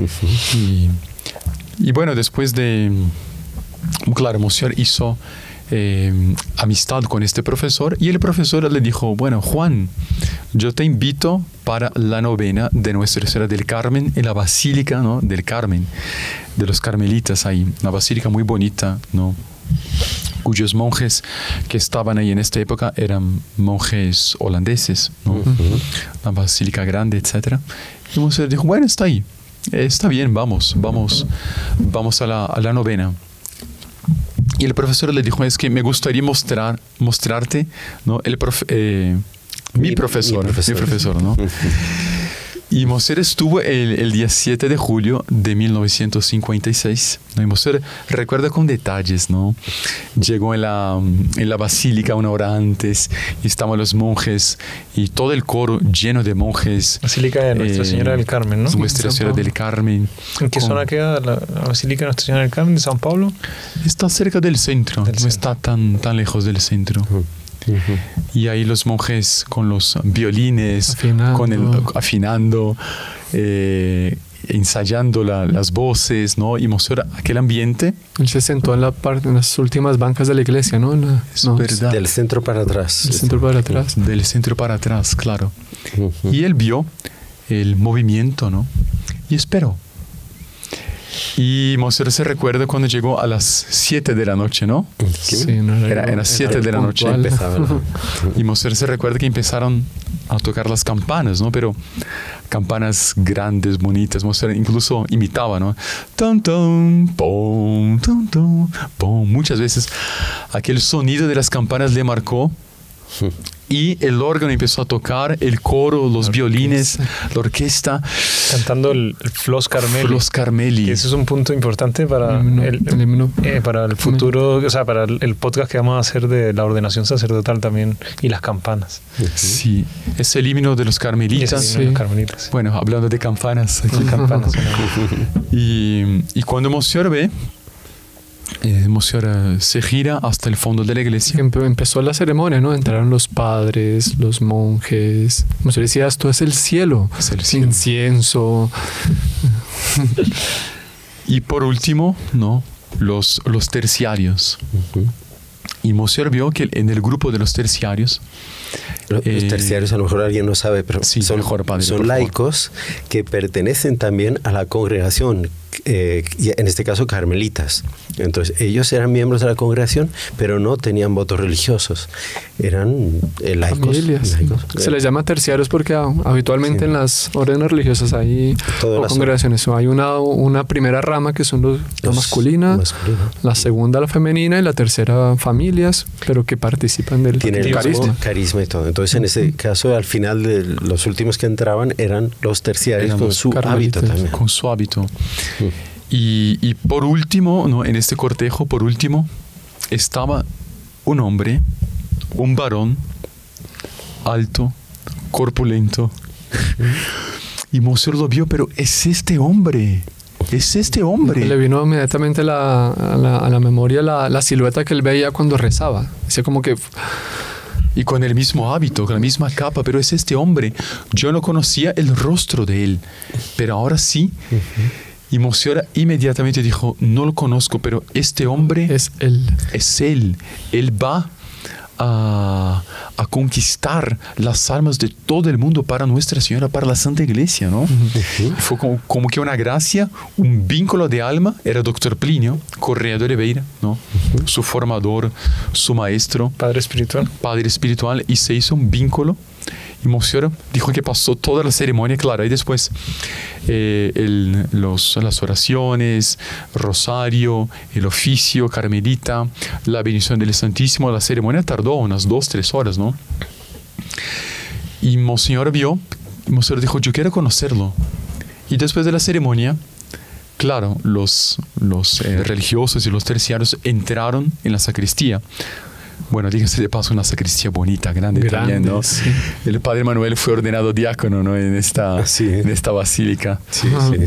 y, bueno, después de, claro, Monsieur hizo eh, amistad con este profesor y el profesor le dijo, bueno, Juan, yo te invito para la novena de Nuestra Señora del Carmen en la Basílica ¿no? del Carmen, de los carmelitas ahí, una basílica muy bonita, ¿no? cuyos monjes que estaban ahí en esta época eran monjes holandeses, ¿no? una basílica grande, etc. Y Monseñor dijo, bueno, está ahí, está bien, vamos, vamos, vamos a la, a la novena. Y el profesor le dijo, es que me gustaría mostrar, mostrarte, ¿no? El eh, mi, profesor, mi profesor, ¿no? *laughs* Y Moser estuvo el, día 7 de julio de 1956. ¿no? Y Moser recuerda con detalles, ¿no? Llegó en la, en la basílica una hora antes y estaban los monjes y todo el coro lleno de monjes. Basílica de Nuestra Señora del Carmen, ¿no? Nuestra Señora del Carmen. ¿En qué zona queda la, Basílica de Nuestra Señora del Carmen de San Pablo? Está cerca del centro, no está tan, tan lejos del centro. Y ahí los monjes con los violines, afinando, con el, afinando eh, ensayando las voces, ¿no? Y mostrar aquel ambiente. Él se sentó en, la parte, en las últimas bancas de la iglesia, ¿no? es verdad. Del centro para atrás. Del centro para atrás. Del centro para atrás, claro. Y él vio el movimiento, ¿no? Y esperó. Y Monseñor se recuerda cuando llegó a las 7 de la noche, ¿no? Sí, no era, era 7 de la noche. *laughs* y Monseñor se recuerda que empezaron a tocar las campanas, ¿no? Pero campanas grandes, bonitas. Monseñor incluso imitaba, ¿no? Tum, tum, pum, tum, tum, pum. Muchas veces aquel sonido de las campanas le marcó y el órgano empezó a tocar, el coro, los violines, la orquesta. Cantando el, Flos Carmeli. Flos Carmeli. ese es un punto importante para, el, eh, para el futuro, o sea, para el, podcast que vamos a hacer de la ordenación sacerdotal también y las campanas. Sí, es el himno de los carmelitas. Bueno, hablando de campanas. campanas. *laughs* y, y cuando Monsieur ve eh, se gira hasta el fondo de la iglesia. Empezó la ceremonia, ¿no? Entraron los padres, los monjes. Monsieur decía, esto es el cielo. Es el cielo. Incienso. *laughs* y por último, ¿no? Los, los terciarios. Y Monsieur vio que en el grupo de los terciarios los eh, terciarios, a lo mejor alguien no sabe, pero son, son laicos que pertenecen también a la congregación, eh, en este caso carmelitas. Entonces, ellos eran miembros de la congregación, pero no tenían votos religiosos. Eran eh, laicos, Se les llama terciarios porque ah, habitualmente en las órdenes religiosas hay congregaciones. Hay una, una primera rama que son los, la masculina, la segunda la femenina y la tercera familias, pero que participan del Tiene carisma. carisma y todo. Entonces, en ese caso, al final de los últimos que entraban eran los terciarios con su hábito también. Con su hábito. Y, por último, ¿no? en este cortejo, por último, estaba un hombre, un varón, alto, corpulento. Y Monseñor lo vio, pero es este hombre. Es este hombre. Le vino inmediatamente a, la, memoria la, silueta que él veía cuando rezaba. Dice como que... Y con el mismo hábito, con la misma capa, pero es este hombre. Yo no conocía el rostro de él, pero ahora sí. Y Monsiora inmediatamente dijo, no lo conozco, pero este hombre es él. Es él. Él va a, conquistar las almas de todo el mundo para Nuestra Señora, para la Santa Iglesia, ¿no? Fue como, que una gracia, un vínculo de alma, era doctor Plinio, Correa de Oliveira, ¿no? Su formador, su maestro. Padre espiritual. Padre espiritual, y se hizo un vínculo Monsieur dijo que pasó toda la ceremonia, claro, y después eh, las oraciones, rosario, el oficio, carmelita, la bendición del Santísimo, la ceremonia tardó unas dos, tres horas, ¿no? Y Monseñor vio, Monseñor dijo, yo quiero conocerlo. Y después de la ceremonia, claro, los, los eh, religiosos y los terciarios entraron en la sacristía. Bueno, dígase de paso una sacristía bonita, grande, también, ¿no? El padre Manuel fue ordenado diácono, ¿no? En esta, sí. en esta basílica. Sí, sí.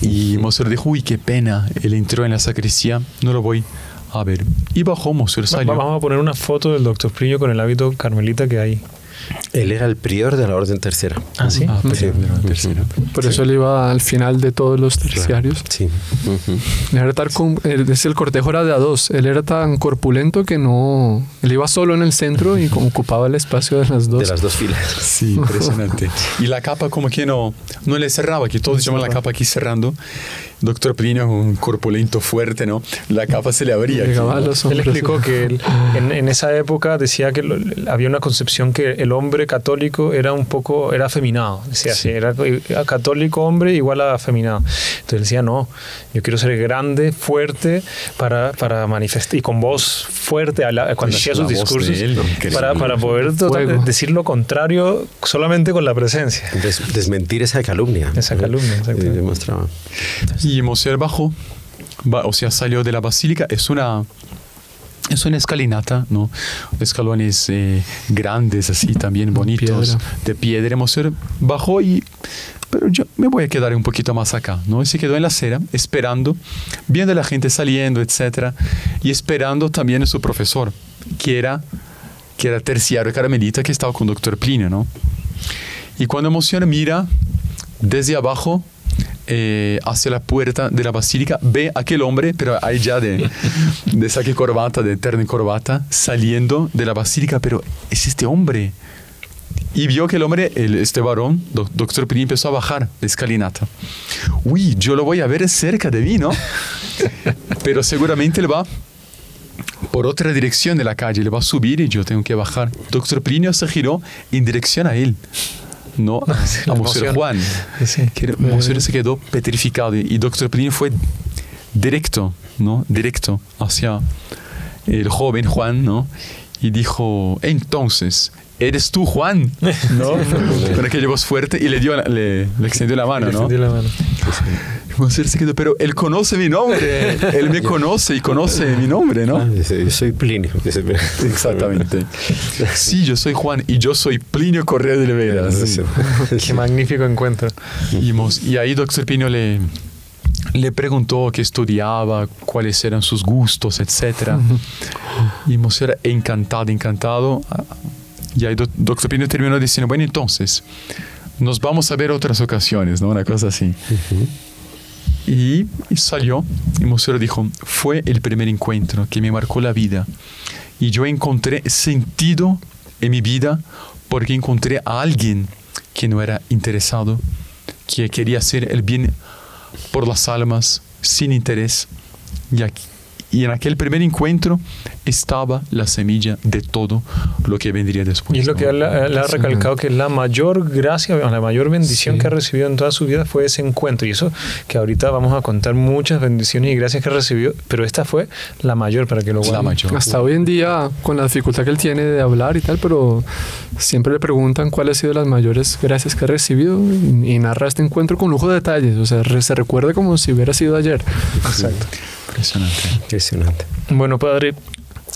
Y Monseñor dijo, uy, qué pena. Él entró en la sacristía, no lo voy a ver. Y bajó, Monseñor salió. Vamos a poner una foto del doctor Plinio con el hábito carmelita que hay. Él era el prior de la orden tercera. Ah, sí. Ah, Sí. de la tercera. Por eso él iba al final de todos los terciarios. Sí. Ujú. Él era tan él- es el cortejo era de a dos. Él era tan corpulento que no. Él iba solo en el centro y como ocupaba el espacio de las dos. De las dos filas. Sí, impresionante. *laughs* y la capa como que no, no le cerraba, que todos llaman la capa aquí cerrando. Doctor Plinio, un corpulento fuerte, ¿no? La capa se le abría. Él explicó que él- en, en esa época decía que lo- había una concepción que el hombre católico era un poco, era afeminado. Decía así, era, era católico hombre igual a afeminado. Entonces decía, no, yo quiero ser grande, fuerte, para, para manifestar, y con voz fuerte cuando Uy, hacía sus discursos, él, para, para poder total- decir lo contrario solamente con la presencia. Des- desmentir esa calumnia. Esa calumnia, Eh, exactamente. demostraba. Y Monseñor bajó, o sea, salió de la basílica. Es una, es una escalinata, ¿no? Escalones eh, grandes, así también bonitos, piedra. de piedra. Monseñor bajó y. Pero yo me voy a quedar un poquito más acá, ¿no? Y se quedó en la acera, esperando, viendo a la gente saliendo, etcétera, y esperando también a su profesor, que era, que era terciario carmelita, que estaba con doctor Plinio, ¿no? Y cuando Monseñor mira desde abajo eh, hacia la puerta de la basílica, ve a aquel hombre, pero ahí ya de, de saque corbata, de terno y corbata, saliendo de la basílica, pero es este hombre. Y vio que el hombre, el- este varón, doc- doctor Pini, empezó a bajar la escalinata. Uy, yo lo voy a ver cerca de mí, ¿no? *laughs* Pero seguramente él va por otra dirección de la calle, le va a subir y yo tengo que bajar. Doctor Plinio se giró en dirección a él, no *laughs* a, Monseñor. Juan. Sí. Que Monseñor se quedó petrificado y, y Doctor Plinio fue directo, ¿no? Directo hacia el joven Juan, ¿no? Y dijo, entonces, ¿eres tú Juan? *laughs* ¿No? Con aquella voz fuerte y le, dio, la- le, le extendió la mano, Le ¿no? extendió la mano. Monseñor se quedó, pero él conoce mi nombre, *laughs* él me conoce y conoce mi nombre, ¿no? Ah, yo soy Plinio. *laughs* Exactamente. Sí, yo soy Juan y yo soy Plinio Correa de Levera. Sí. Qué magnífico encuentro. Y, mos- y ahí doctor Plinio le, le preguntó qué estudiaba, cuáles eran sus gustos, etc. Y Monseñor encantado, encantado. Y ahí doc- doctor Plinio terminó diciendo, bueno, entonces, nos vamos a ver otras ocasiones, ¿no? Una cosa así. Y, y salió y Monseñor dijo, fue el primer encuentro que me marcó la vida. Y yo encontré sentido en mi vida porque encontré a alguien que no era interesado, que quería hacer el bien por las almas sin interés. Y, aquí- y en aquel primer encuentro estaba la semilla de todo lo que vendría después. Y es lo ¿no? que él, él ha recalcado que la mayor gracia, la mayor bendición Sí. que ha recibido en toda su vida fue ese encuentro. Y eso que ahorita vamos a contar muchas bendiciones y gracias que recibió, pero esta fue la mayor para que lo La guarden. mayor. Hasta hoy en día, con la dificultad que él tiene de hablar y tal, pero siempre le preguntan cuáles han sido las mayores gracias que ha recibido y, y narra este encuentro con lujo de detalles. O sea, re- se recuerda como si hubiera sido ayer. Exacto. Impresionante. Impresionante. Bueno, padre,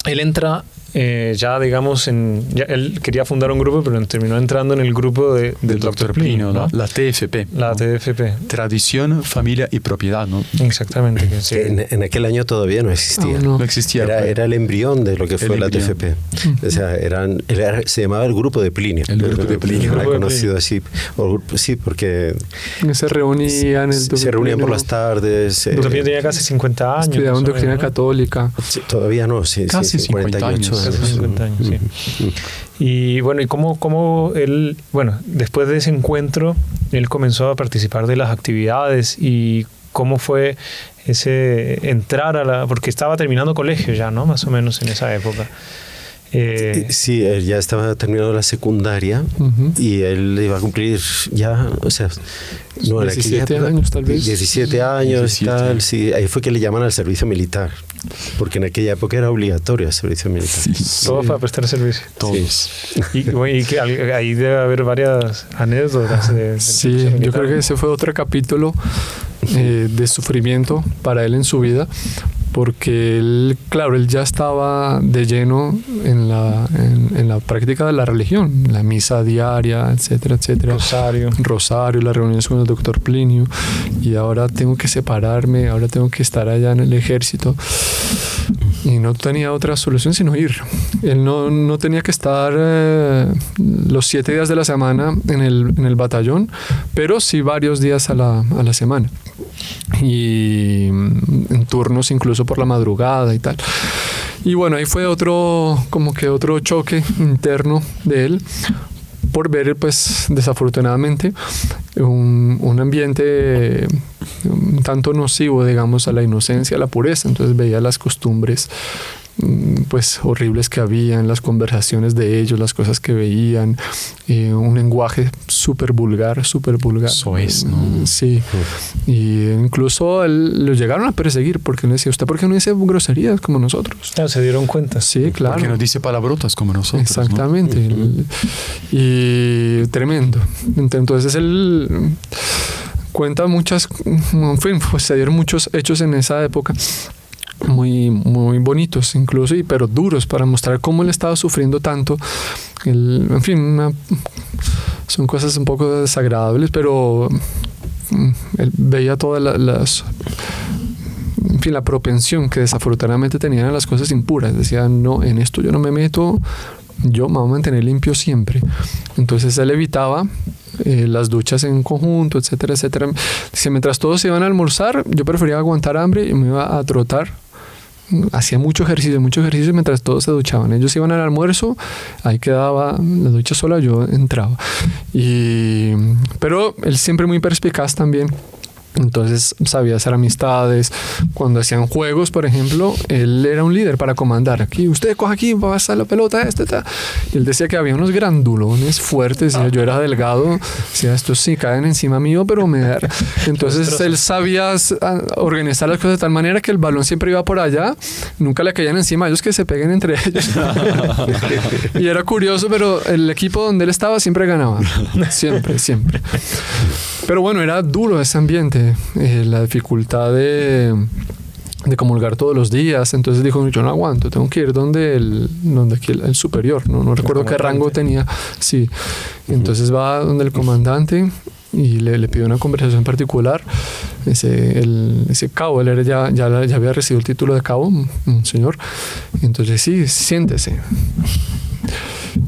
él entra eh, ya, digamos, en. ya él quería fundar un grupo, pero terminó entrando en el grupo de, del Del doctor Plinio, ¿no? la, la TFP. La ¿no? TFP. Tradición, familia y propiedad, ¿no? Exactamente. que sí. En, en aquel año todavía no existía. No. No existía. Era, pues. era el embrión de lo que fue El la embrión. TFP. O sea, eran, era- se llamaba el grupo de Plinio. El grupo de Plinio. Era conocido así. o sí, porque Se reunían, el se reunían por las tardes. eh, El doctor Plinio tenía casi 50 años. Estudiaban doctrina católica. sí, todavía no, sí, Casi sí, 50 48 años. Casi 50 años, sí. Y bueno, ¿y cómo, cómo él, bueno, después de ese encuentro, él comenzó a participar de las actividades y cómo fue ese entrar a la, porque estaba terminando colegio ya, ¿no? Más o menos en esa época. Eh, Sí, él ya estaba terminando la secundaria Ujú. y él iba a cumplir ya, o sea, no, en aquella 17 época- años, tal vez. 17 años, 17. tal, sí. Ahí fue que le llaman al servicio militar, porque en aquella época era obligatorio el servicio militar. todo para prestar servicio. Todos. Y, bueno, y que ahí debe haber varias anécdotas. De, del Sí, servicio yo militar. creo que ese fue otro capítulo eh, de sufrimiento para él en su vida, porque él, claro, él ya estaba de lleno en la, en, en la práctica de la religión, la misa diaria, etcétera, etcétera. Rosario. Rosario, las reuniones con el doctor Plinio, y ahora tengo que separarme, ahora tengo que estar allá en el ejército. Y no tenía otra solución sino ir. Él no, no tenía que estar eh, los siete días de la semana en el, en el batallón, pero sí varios días a la, a la semana. Y mm, en turnos incluso por la madrugada y tal. Y bueno, ahí fue otro, como que otro choque interno de él por ver, pues desafortunadamente, un, un ambiente un tanto nocivo, digamos, a la inocencia, a la pureza. Entonces veía las costumbres mm, pues horribles que había en las conversaciones de ellos, las cosas que veían, eh, un lenguaje súper vulgar, súper vulgar. Soez, ¿no? Sí, y incluso lo llegaron a perseguir porque le decía, ¿usted por qué no dice groserías como nosotros? Claro, se dieron cuenta. Sí, claro. Porque no dice palabrotas como nosotros. ¿no? Exactamente. El- Y tremendo. Ent- Entonces él cuenta muchas, en fin, pues se dieron muchos hechos en esa época muy, muy bonitos incluso, y, pero duros para mostrar cómo él estaba sufriendo tanto. El- en fin, una- son cosas un poco desagradables, pero mm, él veía todas la- las en fin, la propensión que desafortunadamente tenían a las cosas impuras. Decían, no, en esto yo no me meto, yo me voy a mantener limpio siempre. Entonces él evitaba eh, las duchas en conjunto, etcétera, etcétera. Dice, mientras todos se iban a almorzar, yo prefería aguantar hambre y me iba a trotar. Hacía mucho ejercicio, mucho ejercicio mientras todos se duchaban. Ellos iban al almuerzo, ahí quedaba la ducha sola, yo entraba. Y, pero él siempre muy perspicaz también. Entonces sabía hacer amistades. Cuando hacían juegos, por ejemplo, él era un líder para comandar. Aquí, usted coge aquí, va a la pelota, este, ta. Y él decía que había unos grandulones fuertes. decía, yo era delgado. Decía, estos sí caen encima mío, pero me da. Entonces él sabía organizar las cosas de tal manera que el balón siempre iba por allá. Nunca le caían encima a ellos que se peguen entre ellos. *laughs* y era curioso, pero el equipo donde él estaba siempre ganaba. Siempre, siempre. Pero bueno, era duro ese ambiente, eh, la dificultad de, de comulgar todos los días. Entonces dijo, yo no aguanto, tengo que ir donde el, donde aquí el, el superior, no, no recuerdo qué rango tenía. Sí, entonces va donde el comandante y le, le pide una conversación particular. Ese, el, ese cabo, él era ya, ya, ya había recibido el título de cabo, un señor. Entonces, sí, siéntese.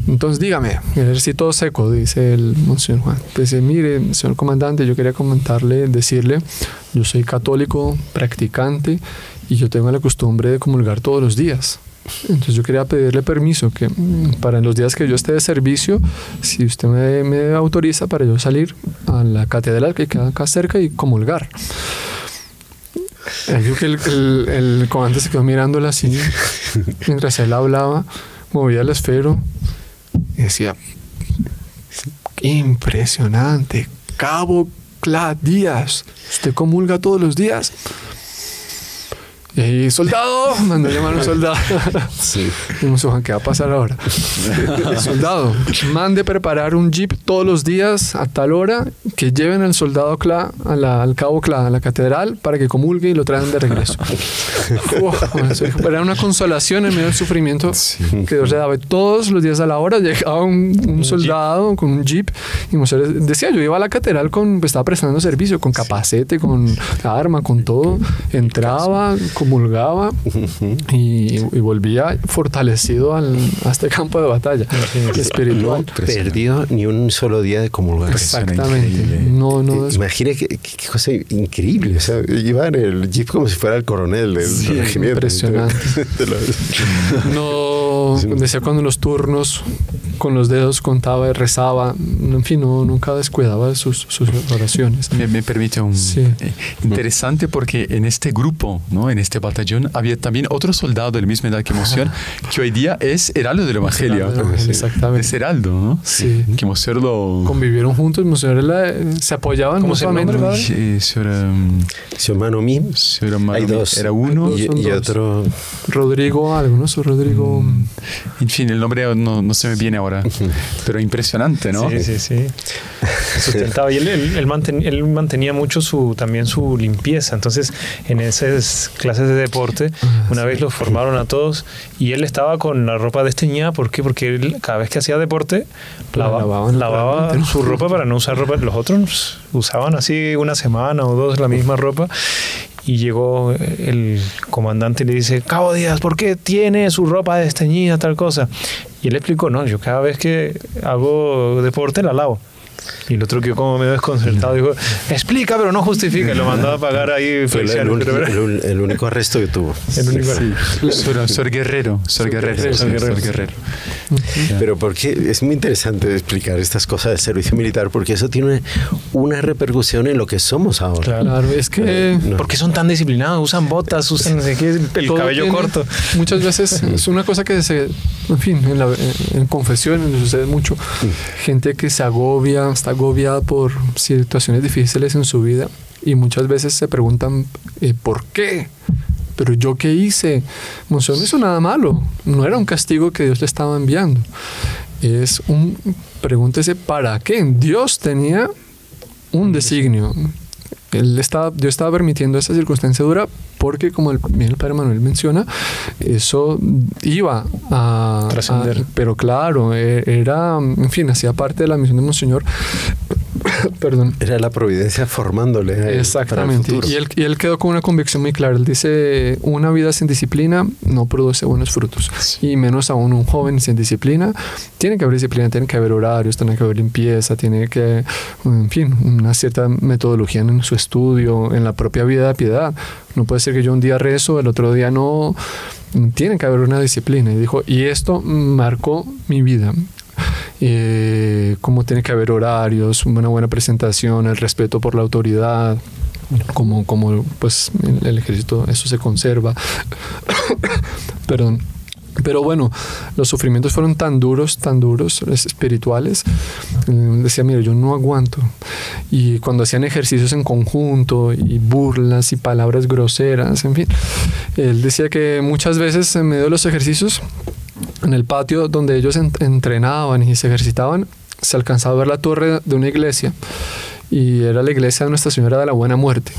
Entonces dígame, el ejército seco, dice el Monseñor Juan. Pues dice, mire, señor comandante, yo quería comentarle, decirle, yo soy católico, practicante, y yo tengo la costumbre de comulgar todos los días. Entonces yo quería pedirle permiso que mm, para los días que yo esté de servicio, si usted me, me autoriza para yo salir a la catedral que queda acá cerca y comulgar. Vio que el, el, el comandante se quedó mirándola así mientras él hablaba, movía el esfero y decía, impresionante, Cabo Cla Díaz, usted comulga todos los días. Y ahí, soldado, mandó a llamar a un soldado. *laughs* Sí. ¿qué va a pasar ahora? El *laughs* soldado, mande preparar un jeep todos los días a tal hora que lleven al soldado Cla, a la- al cabo Cla, a la catedral, para que comulgue y lo traigan de regreso. *laughs* Uf, era una consolación en medio del sufrimiento que Dios le daba. Todos los días a la hora llegaba un, un soldado con un jeep y decía, yo iba a la catedral con, pues, estaba prestando servicio, con capacete, con arma, con todo. Entraba, comulgaba y, y volvía fortalecido al, a este campo de batalla espiritual. Perdió ni un solo día de comulgar. Exactamente. No, no. es- Imagine qué, cosa increíble. O sea, iba en el jeep como si fuera el coronel del Sí, regimiento. impresionante. *laughs* No, *laughs* decía cuando los turnos con los dedos contaba, rezaba, en fin, no, nunca descuidaba de sus, sus oraciones. Me, me permite un... Sí. eh, interesante porque en este grupo, ¿no? en este batallón, había también otro soldado de la misma edad que Monseñor, que hoy día es heraldo del Evangelio. Heraldo del Evangelio, exactamente. Es heraldo, ¿no? Sí. Que Monseñor lo... Convivieron juntos, Monseñor era- se apoyaban ¿Cómo se mutuamente. nombre, Sí, señor, um, Su hermano señor Amaro, Hay dos. Era uno. Y, y dos. otro. Rodrigo algo, ¿no? Su Rodrigo... En fin, el nombre no, no se me viene ahora. *laughs* Pero impresionante, ¿no? Sí, sí, sí. *laughs* Sustentaba. Y él, él- él manten- él mantenía mucho su, también su limpieza. Entonces, en esas clases de deporte, una vez los formaron a todos y él estaba con la ropa desteñida. ¿Por qué? Porque él, cada vez que hacía deporte, La lava- lavaban lavaba ¿no? su ropa para no usar ropa. Los otros usaban así una semana o dos la misma ropa. Y llegó el comandante y le dice, Cabo Díaz, ¿por qué tiene su ropa desteñida, tal cosa? Y él explicó, no, yo cada vez que hago deporte la lavo. Y el otro quedó como medio desconcertado. Dijo, explica, pero no justifica. Y lo mandó a pagar ahí. Fue el, el- el- el único arresto que tuvo. *laughs* el único- Sí. Soy, soy guerrero, soy guerrero, soy guerrero. Pero porque es muy interesante explicar estas cosas del servicio militar, porque eso tiene una repercusión en lo que somos ahora. Claro, es que... No. ¿Por qué son tan disciplinados? Usan botas, usan no sé qué, el Todo cabello tiene- corto. Muchas veces es una cosa que se, en fin, en, la- en confesiones sucede mucho. Gente que se agobia, está agobiada por situaciones difíciles en su vida y muchas veces se preguntan eh, ¿por qué? Pero yo qué hice? Monseñor no hizo nada malo, no era un castigo que Dios le estaba enviando. Es un, pregúntese, ¿para qué? Dios tenía un designio. Él estaba, Dios estaba permitiendo esa circunstancia dura porque, como el, el padre Manuel menciona, eso iba a Trascender. pero claro, e- era, en fin, hacía parte de la misión de Monseñor. *laughs* Perdón. Era la providencia formándole a él Exactamente. para el futuro. Y él, y él quedó con una convicción muy clara. Él dice, una vida sin disciplina no produce buenos frutos. Y menos aún un joven sin disciplina. Tiene que haber disciplina, tiene que haber horarios, tiene que haber limpieza, tiene que, en fin, una cierta metodología en su estudio, en la propia vida de piedad. No puede ser que yo un día rezo, el otro día no. Tiene que haber una disciplina. Y dijo, y esto marcó mi vida eh, cómo tiene que haber horarios, una buena presentación, el respeto por la autoridad, como, como pues el, el ejército eso se conserva. *coughs* Perdón. Pero bueno, los sufrimientos fueron tan duros, tan duros, es- espirituales. eh, Decía, mira, yo no aguanto. Y cuando hacían ejercicios en conjunto y burlas y palabras groseras, en fin, él decía que muchas veces en medio de los ejercicios en el patio donde ellos en- entrenaban y se ejercitaban, se alcanzaba a ver la torre de una iglesia. Y era la iglesia de Nuestra Señora de la Buena Muerte.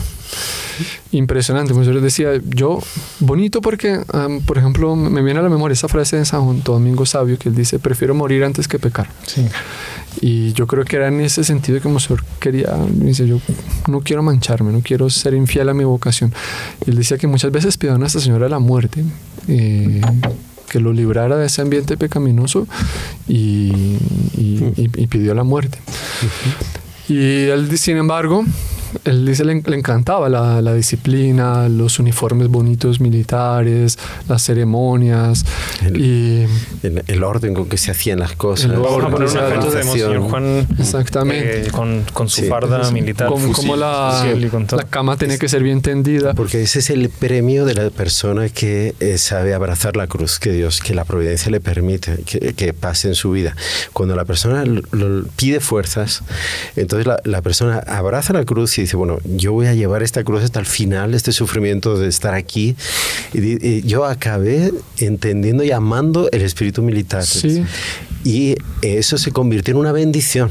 Impresionante. Pues yo les decía, yo, bonito porque, am, por ejemplo, me viene a la memoria esa frase de San Domingo Sabio que él dice, prefiero morir antes que pecar. Sí. Y yo creo que era en ese sentido que Monseñor quería, dice, yo no quiero mancharme, no quiero ser infiel a mi vocación. Y él decía que muchas veces pidió a Nuestra Señora la muerte, eh, que lo librara de ese ambiente pecaminoso y, y- y- y pidió la muerte. Y él, sin embargo, él dice le, le encantaba la, la disciplina, los uniformes bonitos militares, las ceremonias El- y El, el orden con que se hacían las cosas. El Vamos a poner una foto de Monseñor Juan Exactamente. eh, con, con su Sí. farda militar. como, fusil, como la, con la cama tiene que ser bien tendida. Porque ese es el premio de la persona que eh, sabe abrazar la cruz que Dios, que la providencia le permite que, que pase en su vida. Cuando la persona lo- lo pide fuerzas, entonces la, la persona abraza la cruz y dice, bueno, yo voy a llevar esta cruz hasta el final, este sufrimiento de estar aquí. Y, yo acabé entendiendo y amando el espíritu militar. Sí. Y eso se convirtió en una bendición.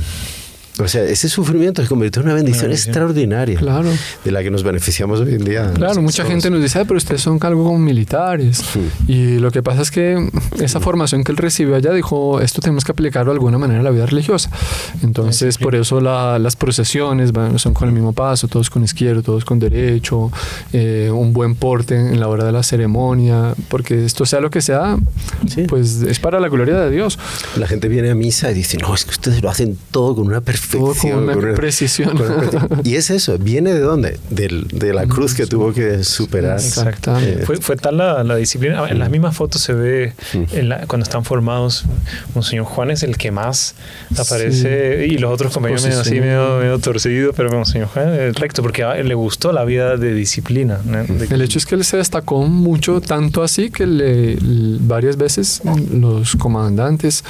O sea, ese sufrimiento se convirtió en una bendición, bendición. extraordinaria Claro. de la que nos beneficiamos hoy en día. Claro, mucha Todos. gente nos dice, "Ah, pero ustedes son algo como militares. Y lo que pasa es que esa formación que él recibió allá dijo, esto tenemos que aplicarlo de alguna manera a la vida religiosa. Entonces, por eso la- las procesiones van- son con el mismo paso, todos con izquierdo, todos con derecho, eh, un buen porte en la hora de la ceremonia, porque esto sea lo que sea, Sí. pues es para la gloria de Dios. La gente viene a misa y dice, no, es que ustedes lo hacen todo con una perfección perfección. con una precisión. *laughs* y es eso, ¿viene de dónde? Del, de la cruz que tuvo que superar. Exactamente. fue, fue, tal la, la, disciplina. En las mismas fotos se ve en la, cuando están formados, Monseñor Juan es el que más aparece y los otros compañeros medio así, medio, medio torcido, pero Monseñor Juan es recto porque le gustó la vida de disciplina. el hecho es que él se destacó mucho, tanto así que le, varias veces los comandantes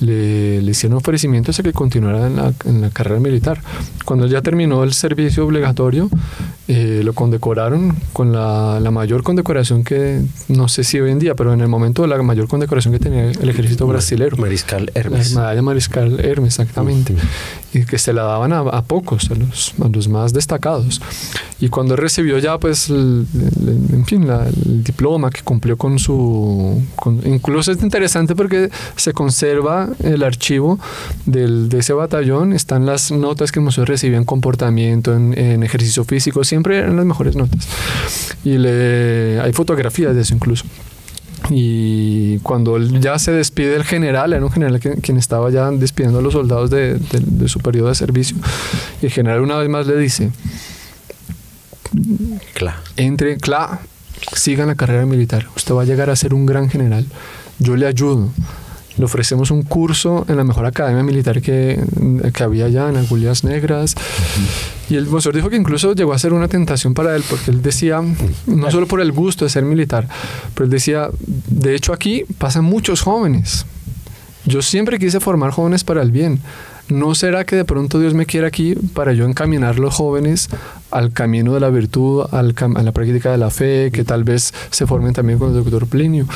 le, le hicieron ofrecimientos a que continuara en la, en la, carrera militar. Cuando ya terminó el servicio obligatorio, eh, lo condecoraron con la, la, mayor condecoración que, no sé si hoy en día, pero en el momento la mayor condecoración que tenía el ejército brasilero. Mariscal Hermes. La medalla Mariscal Hermes, exactamente. Y que se la daban a, a pocos, a los, a los, más destacados. Y cuando recibió ya, pues, el, en fin, la, el diploma que cumplió con su... Con, incluso es interesante porque se conserva el archivo del, de ese batallón, están las notas que el recibía en comportamiento, en, en ejercicio físico, siempre eran las mejores notas. Y le, hay fotografías de eso incluso. Y cuando ya se despide el general, era un general que, quien estaba ya despidiendo a los soldados de, de, de, su periodo de servicio, y el general una vez más le dice, Cla. entre, Cla, siga la carrera militar, usted va a llegar a ser un gran general, yo le ayudo, le ofrecemos un curso en la mejor academia militar que, que había allá en Agullas Negras. Uh -huh. Y el profesor dijo que incluso llegó a ser una tentación para él, porque él decía, no solo por el gusto de ser militar, pero él decía, de hecho aquí pasan muchos jóvenes. Yo siempre quise formar jóvenes para el bien. ¿No será que de pronto Dios me quiere aquí para yo encaminar los jóvenes al camino de la virtud, al, a la práctica de la fe, que tal vez se formen también con el doctor Plinio?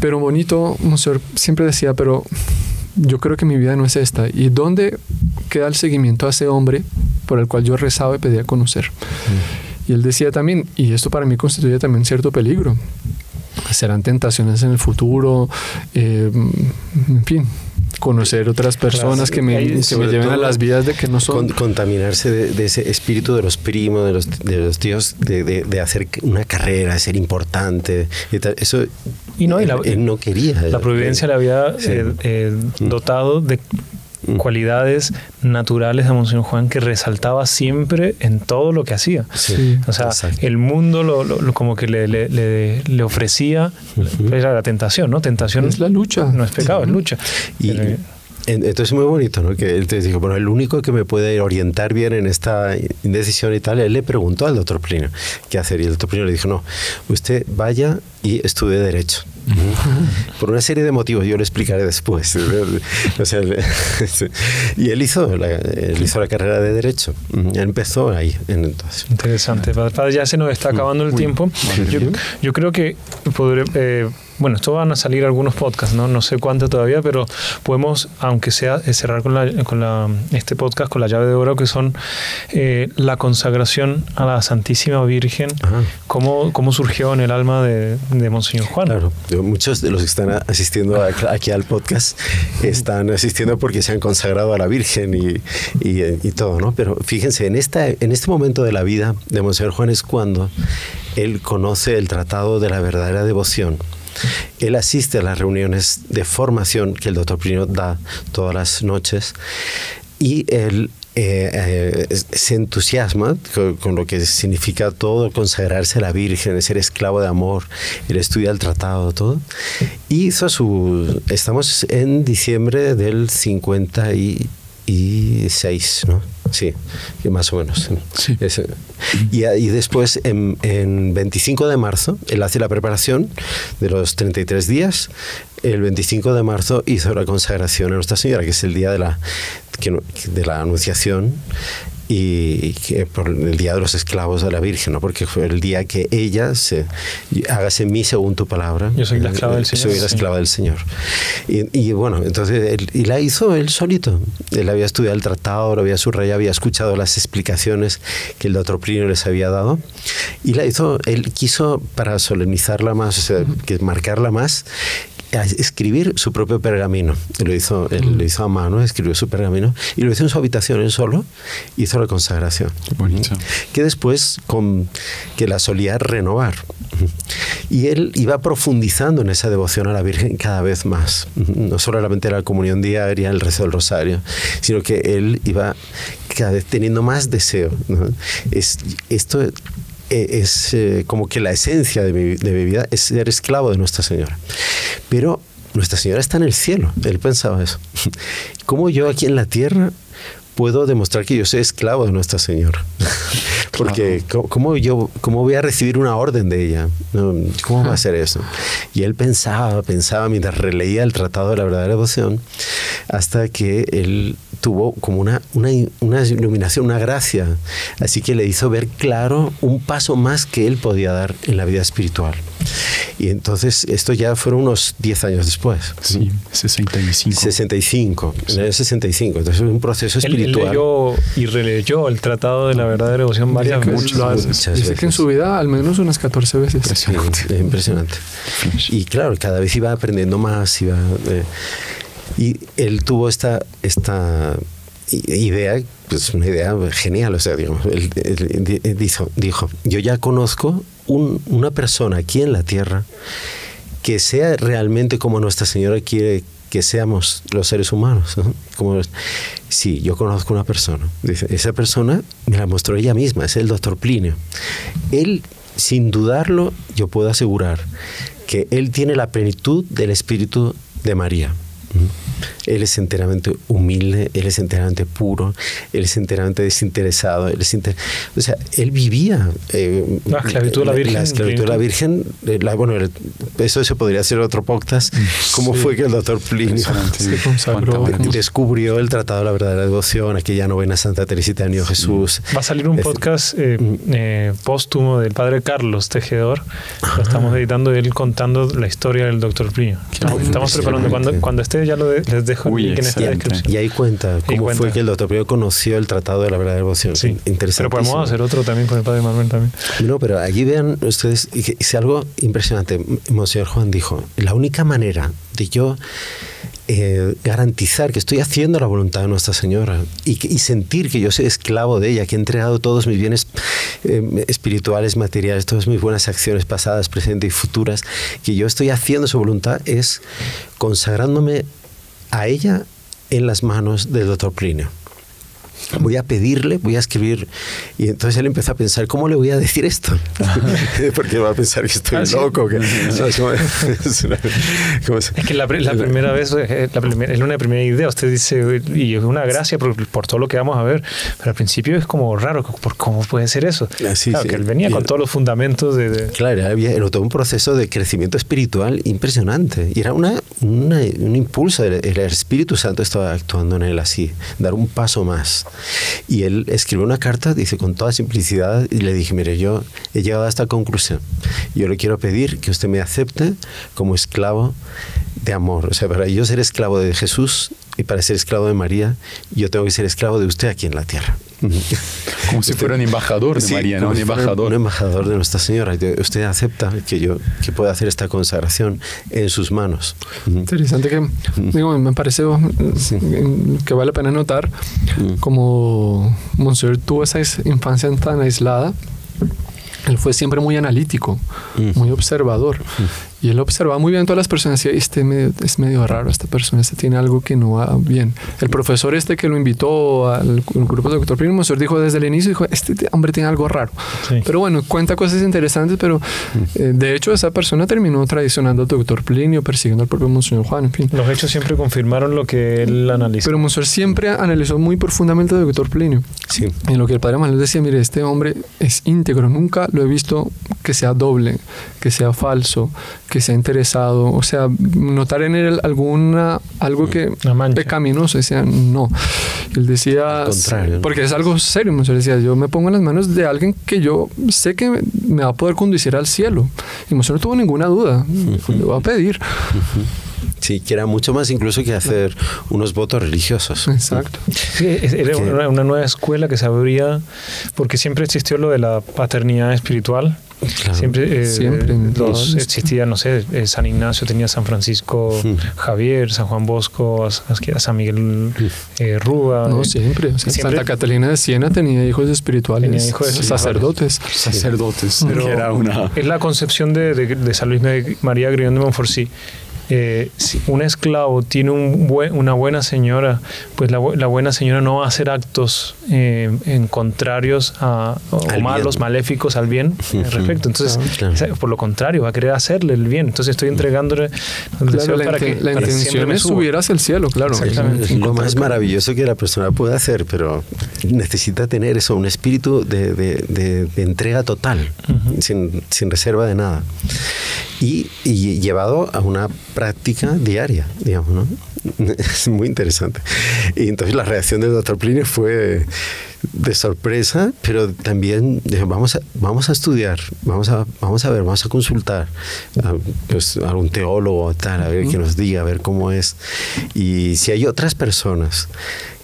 Pero bonito, Monseñor siempre decía, pero yo creo que mi vida no es esta. ¿Y dónde queda el seguimiento a ese hombre por el cual yo rezaba y pedía conocer? Mm. Y él decía también, y esto para mí constituye también cierto peligro. Serán tentaciones en el futuro, eh, en fin, conocer otras personas claro, que me, que me lleven a las vidas de que no son. Con, contaminarse de, de, ese espíritu de los primos, de los, de los tíos, de, de, de, hacer una carrera, de ser importante. Y tal. Eso y no, y la, él, él, no quería. La providencia le había sí. eh, eh, dotado de mm. cualidades naturales a Monseñor Juan que resaltaba siempre en todo lo que hacía. Sí, o sea, exacto. el mundo lo, lo, lo, como que le, le, le, le ofrecía, uh -huh. era la tentación, ¿no? Tentación es la lucha. No es pecado, uh -huh. es lucha. Y, Pero, entonces es muy bonito, ¿no? Que él te dijo, bueno, el único que me puede orientar bien en esta indecisión y tal, él le preguntó al doctor Plinio qué hacer y el doctor Plinio le dijo, no, usted vaya y estudie derecho. Por una serie de motivos, yo le explicaré después. *laughs* o sea, *laughs* y él hizo, la, él hizo la carrera de Derecho. Él empezó ahí. Entonces. Interesante. Ya se nos está acabando el tiempo. Yo, yo creo que podré, eh, bueno, esto van a salir algunos podcasts, ¿no? No sé cuánto todavía, pero podemos, aunque sea, cerrar con, la, con la, este podcast con la llave de oro, que son eh, la consagración a la Santísima Virgen, cómo, cómo, surgió en el alma de, de Monseñor Juan. Claro, muchos de los que están asistiendo aquí al podcast están asistiendo porque se han consagrado a la Virgen y, y, y todo, ¿no? Pero fíjense, en, esta, en este momento de la vida de Monseñor Juan es cuando él conoce el tratado de la verdadera devoción él asiste a las reuniones de formación que el doctor Plinio da todas las noches y él eh, eh, se entusiasma con, lo que significa todo consagrarse a la Virgen, ser esclavo de amor, él estudia el tratado, todo. Y hizo su. Estamos en diciembre del 56, ¿no? Sí, más o menos. Sí. Es, y, y, después, en, en, 25 de marzo, él hace la preparación de los 33 días. El 25 de marzo hizo la consagración a Nuestra Señora, que es el día de la, de la Anunciación y que por el día de los esclavos de la Virgen, ¿no? porque fue el día que ella se hágase mí según tu palabra. Yo soy la esclava del Señor. Soy la esclava sí. del Señor. Y, y, bueno, entonces él, y la hizo él solito. Él había estudiado el tratado, lo había subrayado, había escuchado las explicaciones que el doctor Plinio les había dado y la hizo. Él quiso para solemnizarla más, o sea, que marcarla más a escribir su propio pergamino. Lo hizo, él lo hizo a mano, escribió su pergamino y lo hizo en su habitación él solo, hizo la consagración. Bonito. Que después con, que la solía renovar. Y él iba profundizando en esa devoción a la Virgen cada vez más. No solamente la comunión diaria, el rezo del rosario, sino que él iba cada vez teniendo más deseo. ¿no? Es, esto eh, es eh, como que la esencia de mi, de mi vida es ser esclavo de Nuestra Señora. Pero Nuestra Señora está en el cielo. Él pensaba eso. *laughs* ¿Cómo yo aquí en la tierra puedo demostrar que yo soy esclavo de Nuestra Señora? *laughs* Porque ¿cómo, cómo yo, ¿cómo voy a recibir una orden de ella? ¿Cómo va a ser eso? Y él pensaba, pensaba mientras releía el Tratado de la Verdadera Devoción, hasta que él tuvo como una, una, una iluminación, una gracia. Así que le hizo ver claro un paso más que él podía dar en la vida espiritual. Y entonces, esto ya fueron unos 10 años después. Sí, 65. 65, en el 65. Entonces, es un proceso Él, él espiritual. leyó y releyó el Tratado de la Verdadera Devoción varias veces. hace- muchas dice que en veces. su vida al menos unas 14 veces. Sí, es impresionante. Y claro, cada vez iba aprendiendo más, iba, eh, y él tuvo esta, esta idea, pues una idea genial, o sea, digamos, él, él él dijo, dijo, yo ya conozco un- una persona aquí en la tierra que sea realmente como Nuestra Señora quiere que seamos los seres humanos. ¿no? Como, sí, yo conozco una persona. Esa persona me la mostró ella misma, es el doctor Plinio. Él, sin dudarlo, yo puedo asegurar que él tiene la plenitud del espíritu de María. ¿Mm? Él es enteramente humilde, él es enteramente puro, él es enteramente desinteresado, él es inter- o sea, él vivía eh, La esclavitud de la Virgen, La esclavitud de la Virgen, eh, la- bueno, el- eso se podría hacer otro podcast. ¿Cómo fue que el doctor Plinio magnitud. *laughs* descubrió el Tratado de la Verdadera Devoción, aquella novena Santa Teresita del Niño Jesús? Va a salir un Es- podcast eh, eh, póstumo del padre Carlos Tejedor. Lo estamos editando él contando la historia del doctor Plinio. Estamos, estamos preparando. Cuando, cuando esté ya lo de- les dejo Uy, en esta descripción. Y ahí cuenta cómo cuenta. fue que el doctor Plinio conoció el Tratado de la Verdadera Devoción. Sí, Interesante. pero podemos hacer otro también con el padre Manuel también. No, pero allí vean ustedes, es algo impresionante. Monseñor Juan dijo, la única manera de yo eh, garantizar que estoy haciendo la voluntad de Nuestra Señora y, sentir que yo soy esclavo de ella, que he entregado todos mis bienes eh, espirituales, materiales, todas mis buenas acciones pasadas, presentes y futuras, que yo estoy haciendo su voluntad, es consagrándome a ella en las manos del doctor Plinio voy a pedirle, voy a escribir. Y entonces él empezó a pensar, ¿cómo le voy a decir esto? *laughs* Porque va a pensar que estoy Ah, sí. loco. Que, ¿sabes *laughs* cómo- es que la, la primera vez, eh, la primera, es una primera idea. Usted dice, y es una gracia por, por todo lo que vamos a ver, pero al principio es como raro, por cómo puede ser eso. Ah, sí, Claro, sí. que él venía Y con el- todos los fundamentos de... de- Claro, había era todo un proceso de crecimiento espiritual impresionante. Y era una, una- un impulso, el, el Espíritu Santo estaba actuando en él así, dar un paso más. Y él escribió una carta, dice, con toda simplicidad, y le dije, mire, yo he llegado a esta conclusión. Yo le quiero pedir que usted me acepte como esclavo de amor. O sea, para yo ser esclavo de Jesús y para ser esclavo de María, yo tengo que ser esclavo de usted aquí en la tierra. Como si fuera un embajador de Sí, María, ¿no? Un embajador. Un embajador de Nuestra Señora. Usted acepta que yo que pueda hacer esta consagración en sus manos. Interesante que, digo, me parece eh, que vale la pena notar como Monsieur tuvo esa is- infancia tan aislada. Él fue siempre muy analítico, Mm. muy observador. Y él observaba muy bien a todas las personas y decía, este medio- es medio raro, esta persona, este tiene algo que no va bien. El profesor este que lo invitó al grupo de Dr. Plinio, Monsieur dijo desde el inicio, dijo, este hombre tiene algo raro. Sí. Pero bueno, cuenta cosas interesantes, pero eh, de hecho esa persona terminó traicionando al Dr. Plinio, persiguiendo al propio Monseñor Juan, en fin. Los hechos siempre confirmaron lo que él analizó. Pero Monseñor siempre analizó muy profundamente al Dr. Plinio. Sí. En lo que el padre Manuel decía, mire, este hombre es íntegro, nunca lo he visto que sea doble, que sea falso, que sea interesado, o sea, notar en él alguna, algo que pecaminoso, decía, no. Él decía, porque es algo serio, Monseñor decía, yo me pongo en las manos de alguien que yo sé que me va a poder conducir al cielo. Y Monseñor no tuvo ninguna duda, le va a pedir. Sí, que era mucho más incluso que hacer unos votos religiosos. Exacto. Sí, era una, una nueva escuela que se abría, porque siempre existió lo de la paternidad espiritual, Siempre, eh, Siempre, los, existía, no sé, eh, San Ignacio tenía San Francisco Mm. Javier, San Juan Bosco, San Miguel eh, Rúa. No, eh, siempre. O sea, siempre- Santa Catalina de Siena tenía hijos espirituales, Tenía hijos espirituales. sacerdotes. Sacerdotes, Pero era una... es la concepción de, de- de San Luis María Grión de Montfort. Eh, si un esclavo tiene un buen- una buena señora, pues la, bu- la buena señora no va a hacer actos eh, en contrarios a, o Al bien. malos, maléficos al bien respecto. Entonces, Claro. por lo contrario, va a querer hacerle el bien. Entonces estoy entregándole el deseo Claro, la, para que la para que intención me es subir hacia el cielo, claro. Exactamente. Es lo más maravilloso que la persona puede hacer, pero necesita tener eso, un espíritu de, de- de- de entrega total, sin, sin reserva de nada. Y, y llevado a una práctica diaria, digamos, ¿no? *laughs* Es muy interesante. Y entonces la reacción del doctor Plinio fue de sorpresa, pero también dijo, vamos a, vamos a estudiar, vamos a, vamos a ver, vamos a consultar a, pues, a un teólogo tal, a ver que nos diga, a ver cómo es. Y si hay otras personas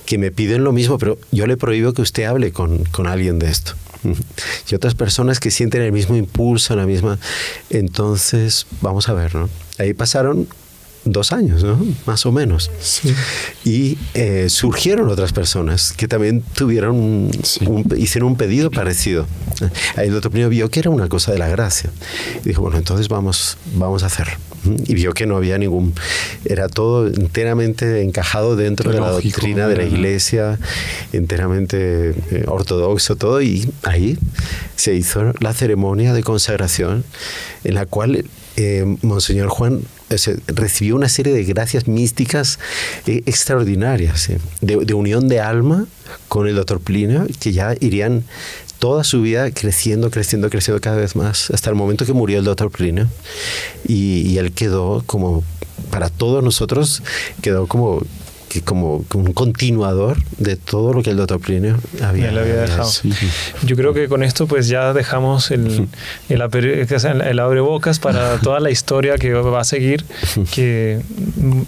que me piden lo mismo, pero yo le prohíbo que usted hable con, con alguien de esto. *laughs* Y otras personas que sienten el mismo impulso, la misma... Entonces, vamos a ver, ¿no? Ahí pasaron dos años, ¿no? Más o menos. Sí. Y eh, surgieron otras personas que también tuvieron, un- Sí. un- hicieron un pedido parecido. El doctor Plinio vio que era una cosa de la gracia. Y dijo, bueno, entonces vamos, vamos a hacerlo. Y vio que no había ningún, era todo enteramente encajado dentro de la doctrina de la iglesia, enteramente eh, ortodoxo, todo. Y ahí se hizo la ceremonia de consagración en la cual eh, Monseñor Juan recibió una serie de gracias místicas eh, extraordinarias, eh, de, unión de alma con el doctor Plinio, que ya irían toda su vida creciendo, creciendo, creciendo cada vez más, hasta el momento que murió el doctor Plinio. Y él quedó como, para todos nosotros, quedó como, que como un continuador de todo lo que el doctor Plinio había, dejado. Sí. Yo creo que con esto pues ya dejamos el, *laughs* el, el abrebocas para toda la historia que va a seguir, *laughs* que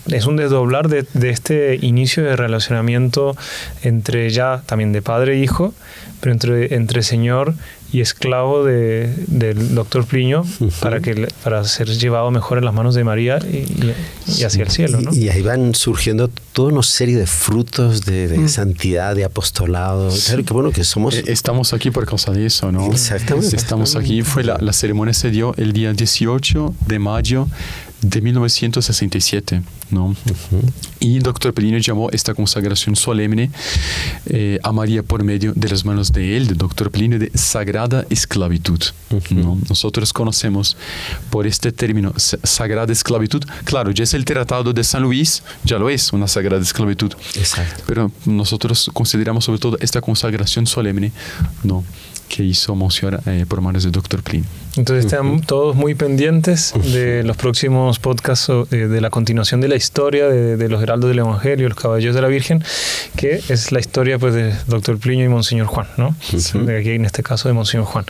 es un desdoblar de, de este inicio de relacionamiento entre ya también de padre e hijo, pero entre, entre señor y esclavo de, del doctor Plinio para, que, para ser llevado mejor en las manos de María y, y hacia el cielo. ¿no? Y, y ahí van surgiendo toda una serie de frutos de, de santidad, de apostolado. Claro que bueno que somos... Eh, Estamos aquí por causa de eso, ¿no? Exactamente. Estamos aquí, fue la, la ceremonia se dio el día 18 de mayo de 1967, ¿no? Y doctor Plinio llamó esta consagración solemne eh, a María por medio de las manos de él, de doctor Plinio, de sagrada esclavitud. ¿no? Nosotros conocemos por este término sa- sagrada esclavitud. Claro, ya es el tratado de San Luis, ya lo es, una sagrada esclavitud. Exacto. Pero nosotros consideramos sobre todo esta consagración solemne ¿no? que hizo Monseñor eh, por manos del doctor Plinio. Entonces están todos muy pendientes de los próximos podcasts o, eh, de la continuación de la historia de, de los heraldos del Evangelio, los caballeros de la Virgen, que es la historia pues de Doctor Plinio y Monseñor Juan, ¿no? De aquí en este caso de Monseñor Juan.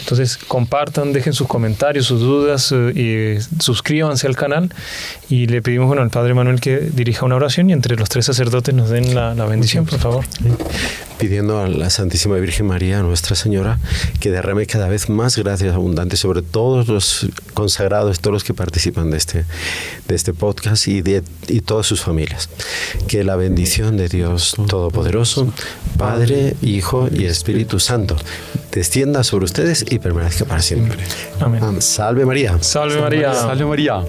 Entonces compartan, dejen sus comentarios, sus dudas eh, y suscríbanse al canal y le pedimos bueno, al Padre Manuel que dirija una oración y entre los tres sacerdotes nos den la, la bendición, por favor. pidiendo a la Santísima Virgen María, Nuestra Señora, que derrame cada vez más gracias abundantes sobre todos los consagrados, todos los que participan de este, de este podcast y de y todas sus familias. Que la bendición de Dios Todopoderoso, Padre, Hijo y Espíritu Santo, descienda sobre ustedes y permanezca para siempre. Amén. Salve María. Salve María. Salve María.